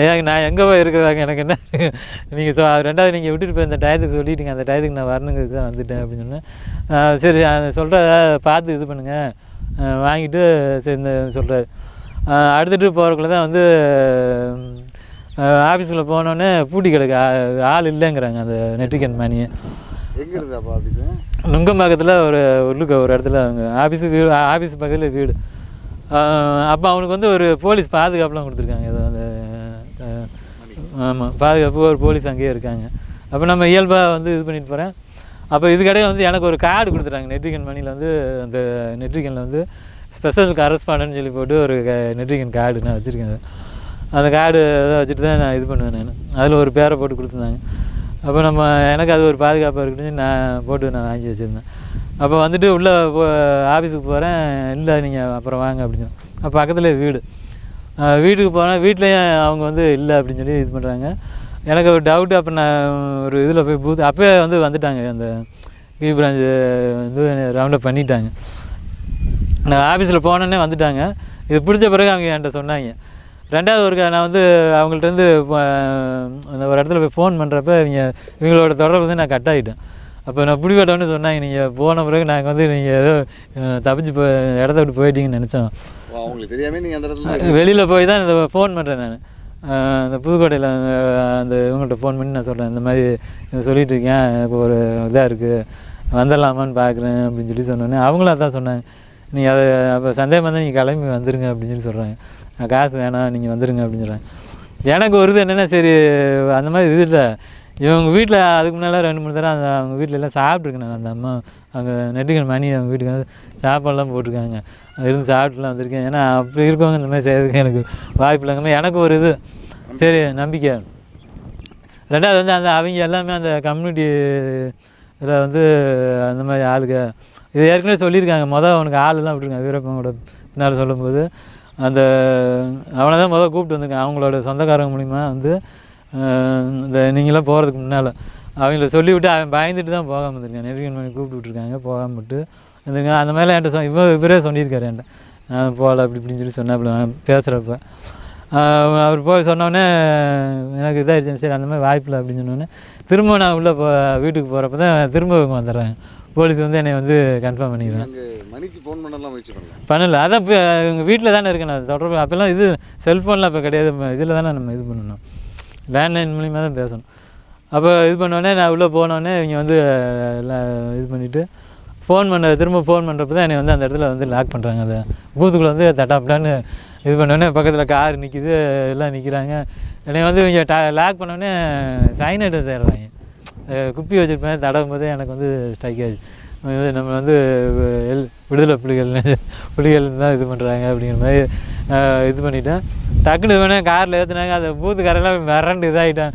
ஏன் நான் எங்கே போய் இருக்கிறதாங்க எனக்கு என்ன? நீங்கள் சொ ரெண்டாவது நீங்கள் விட்டுட்டு போய் இந்த டயத்துக்கு சொல்லிட்டீங்க அந்த டயத்துக்கு நான் வரணுங்கிறது தான் வந்துட்டேன் அப்படின்னு சொன்னேன். சரி அதை சொல்கிற பார்த்து இது பண்ணுங்கள் வாங்கிட்டு சரி இந்த சொல்கிறாரு அடுத்துட்டு போகிறக்குள்ள தான் வந்து ஆஃபீஸில் போனோடனே பூட்டி கிடக்கு. ஆ- ஆள் இல்லைங்கிறாங்க அந்த நெட்ரிகன் மணியை. எங்கே இருந்தா அப்போ ஆஃபீஸு நுங்கம்பாக்கத்தில் ஒரு உள்ளுக்க ஒரு இடத்துல அவங்க ஆஃபீஸு வீடு ஆஃபீஸ் பக்கத்தில் வீடு. அப்போ அவனுக்கு வந்து ஒரு போலீஸ் பாதுகாப்புலாம் கொடுத்துருக்காங்க. ஏதோ அந்த ஆமாம் பாதுகாப்பு ஒரு போலீஸ் அங்கேயே இருக்காங்க. அப்போ நம்ம இயல்பாக வந்து இது பண்ணிட்டு போகிறேன் அப்போ இதுக்கடையே வந்து எனக்கு ஒரு கார்டு கொடுத்துட்டாங்க. நெட்ரிகன் மணியில் வந்து அந்த நெட்ரிகனில் வந்து ஸ்பெஷல் கரஸ்பாண்டன்ட் சொல்லி போட்டு ஒரு நெட்ரிகன் கார்டு நான் வச்சுருக்கேன். அந்த கார்டு அதை வச்சுட்டு தான் நான் இது பண்ணுவேன் நான். அதில் ஒரு பேரை போட்டு கொடுத்துருந்தாங்க. அப்போ நம்ம எனக்கு அது ஒரு பாதுகாப்பாக இருக்குன்னு நான் போட்டு நான் வாங்கி வச்சுருந்தேன். அப்போ வந்துட்டு உள்ளே போ ஆஃபீஸுக்கு போகிறேன் இல்லை நீங்கள் அப்புறம் வாங்க அப்படின்னு அப்போ பக்கத்தில் வீடு. வீட்டுக்கு போகிறேன் வீட்லேயும் அவங்க வந்து இல்லை அப்படின்னு சொல்லி இது பண்ணுறாங்க எனக்கு ஒரு டவுட்டு அப்போ நான் ஒரு இதில் போய் பூத் அப்போயே வந்து வந்துட்டாங்க. அந்த கீ பிரான்ச்சு வந்து ரவுண்டப் பண்ணிட்டாங்க. நான் ஆஃபீஸில் போனோன்னே வந்துட்டாங்க. இது பிடிச்ச பிறகு அவங்க என்கிட்ட சொன்னாங்க. ரெண்டாவது ஒருக்கா நான் வந்து அவங்கள்ட்ட இருந்து அந்த ஒரு இடத்துல போய் ஃபோன் பண்ணுறப்ப இவங்க இவங்களோட தொடர்பு வந்து நான் கட் ஆகிட்டேன் அப்போ நான் பிடிபட்டோன்னு சொன்னாங்க நீங்கள் போன பிறகு நாங்கள் வந்து நீங்கள் ஏதோ தப்பிச்சு போய் இடத்த விட்டு போயிட்டீங்கன்னு நினச்சோம். அவங்களுக்கு தெரியாமே நீங்கள் அந்த இடத்துல வெளியில் போய் தான் இந்த ஃபோன் பண்ணுறேன் நான். அந்த புதுக்கோட்டையில் அந்த அந்த இவங்கள்ட்ட ஃபோன் பண்ணி நான் சொல்கிறேன் இந்த மாதிரி சொல்லிட்டு இருக்கேன் எனக்கு ஒரு இதாக இருக்குது வந்துடலாமான்னு பார்க்குறேன் அப்படின்னு சொல்லி சொன்னோன்னே அவங்களும் அதான் சொன்னாங்க. நீங்கள் அதை அப்போ சந்தேகம் வந்தால் நீங்கள் கிளம்பி வந்துருங்க அப்படின்னு சொல்லி சொல்கிறாங்க நான் காசு வேணாம் நீங்கள் வந்துடுங்க அப்படின்னு சொல்கிறேன் எனக்கு ஒரு இது என்னென்னா சரி அந்த மாதிரி இது இல்லை. இவங்க வீட்டில் அதுக்கு முன்னால் ரெண்டு மூணு தடவை அந்த அவங்க வீட்டில் எல்லாம் சாப்பிட்ருக்கேன் நான் அந்த அம்மா அவங்க நெட்டுக்கன் மணி அவங்க வீட்டுக்கு வந்து சாப்பாடுலாம் போட்டிருக்காங்க. இருந்து சாப்பிட்டுலாம் வந்திருக்கேன். ஏன்னா அப்படி இருக்கவங்க இந்த மாதிரி செய்யறதுக்கு எனக்கு வாய்ப்பு இல்லைங்க எனக்கு ஒரு இது. சரி நம்பிக்கை. ரெண்டாவது வந்து அந்த அவங்க எல்லாமே அந்த கம்யூனிட்டி இதில் வந்து அந்த மாதிரி ஆளுங்க. இது ஏற்கனவே சொல்லியிருக்காங்க. மொதல் அவனுக்கு ஆளுலாம் விட்டுருக்காங்க. வீரப்பனோட பின்னால் சொல்லும்போது. அந்த அவனை தான் மொதல் கூப்பிட்டு வந்திருக்கேன். அவங்களோட சொந்தக்காரங்க மூலிமா வந்து இந்த நீங்களாம் போகிறதுக்கு முன்னால். அவங்கள சொல்லிவிட்டு அவன் பயந்துட்டு தான் போகாமல் இருந்திருக்கான். நெருக்கன் மணி கூப்பிட்டு விட்ருக்காங்க போகாமல் விட்டு. இருந்திருக்காங்க அந்த மாதிரிலாம் என்கிட்ட சொ இவன் இவரே சொல்லியிருக்காரு என்கிட்ட. நான் போகல அப்படி இப்படின்னு சொல்லி சொன்னாப்புல நான் பேசுகிறப்ப அவர் போய் சொன்னோடனே எனக்கு இதாகிடுச்சு சரி அந்த மாதிரி வாய்ப்பில்லை அப்படின்னு சொன்னோடனே திரும்ப நான் உள்ளே போ வீட்டுக்கு போகிறப்ப தான் திரும்ப இவங்க வந்துடுறாங்க. போலீஸ் வந்து என்னை வந்து கன்ஃபார்ம் பண்ணிக்கிறாங்க அங்கே மணிக்கு ஃபோன் பண்ணலாம் முயற்சி பண்ணல பண்ணல. அதான் இப்போ எங்கள் வீட்டில் தானே இருக்கேன். நான் தொடர்பு அப்போல்லாம் இது செல்ஃபோனில் அப்போ கிடையாது. இதில் தானே நம்ம இது பண்ணணும். லேண்ட்லைன் மூலிமா தான் பேசணும். அப்போ இது பண்ணோடனே நான் உள்ளே போனோடனே இவங்க வந்து எல்லாம் இது பண்ணிவிட்டு ஃபோன் பண்ண திரும்ப ஃபோன் பண்ணுறப்ப தான் என்னை வந்து அந்த இடத்துல வந்து லாக் பண்ணுறாங்க அதை பூத்துக்குள்ளே வந்து தட்டாப்டான்னு இது பண்ணோடனே பக்கத்தில் கார் நிற்கிது எல்லாம் நிற்கிறாங்க என்னை வந்து இவங்க டா லாக் பண்ணோடனே சைனட்டை தேடுறாங்க. அஹ் குப்பி வச்சுருப்பேன் தடவும் போதே எனக்கு வந்து ஸ்ட்ரைக் ஆச்சு. நம்ம வந்து எல் விடுதலை புலிகள் புலிகள் தான் இது பண்ணுறாங்க அப்படிங்கிற மாதிரி இது பண்ணிட்டேன். டக்குனு வேணால் காரில் ஏற்றுனாங்க அந்த பூத்துக்காரெல்லாம் மிரண்டு இதாகிட்டேன்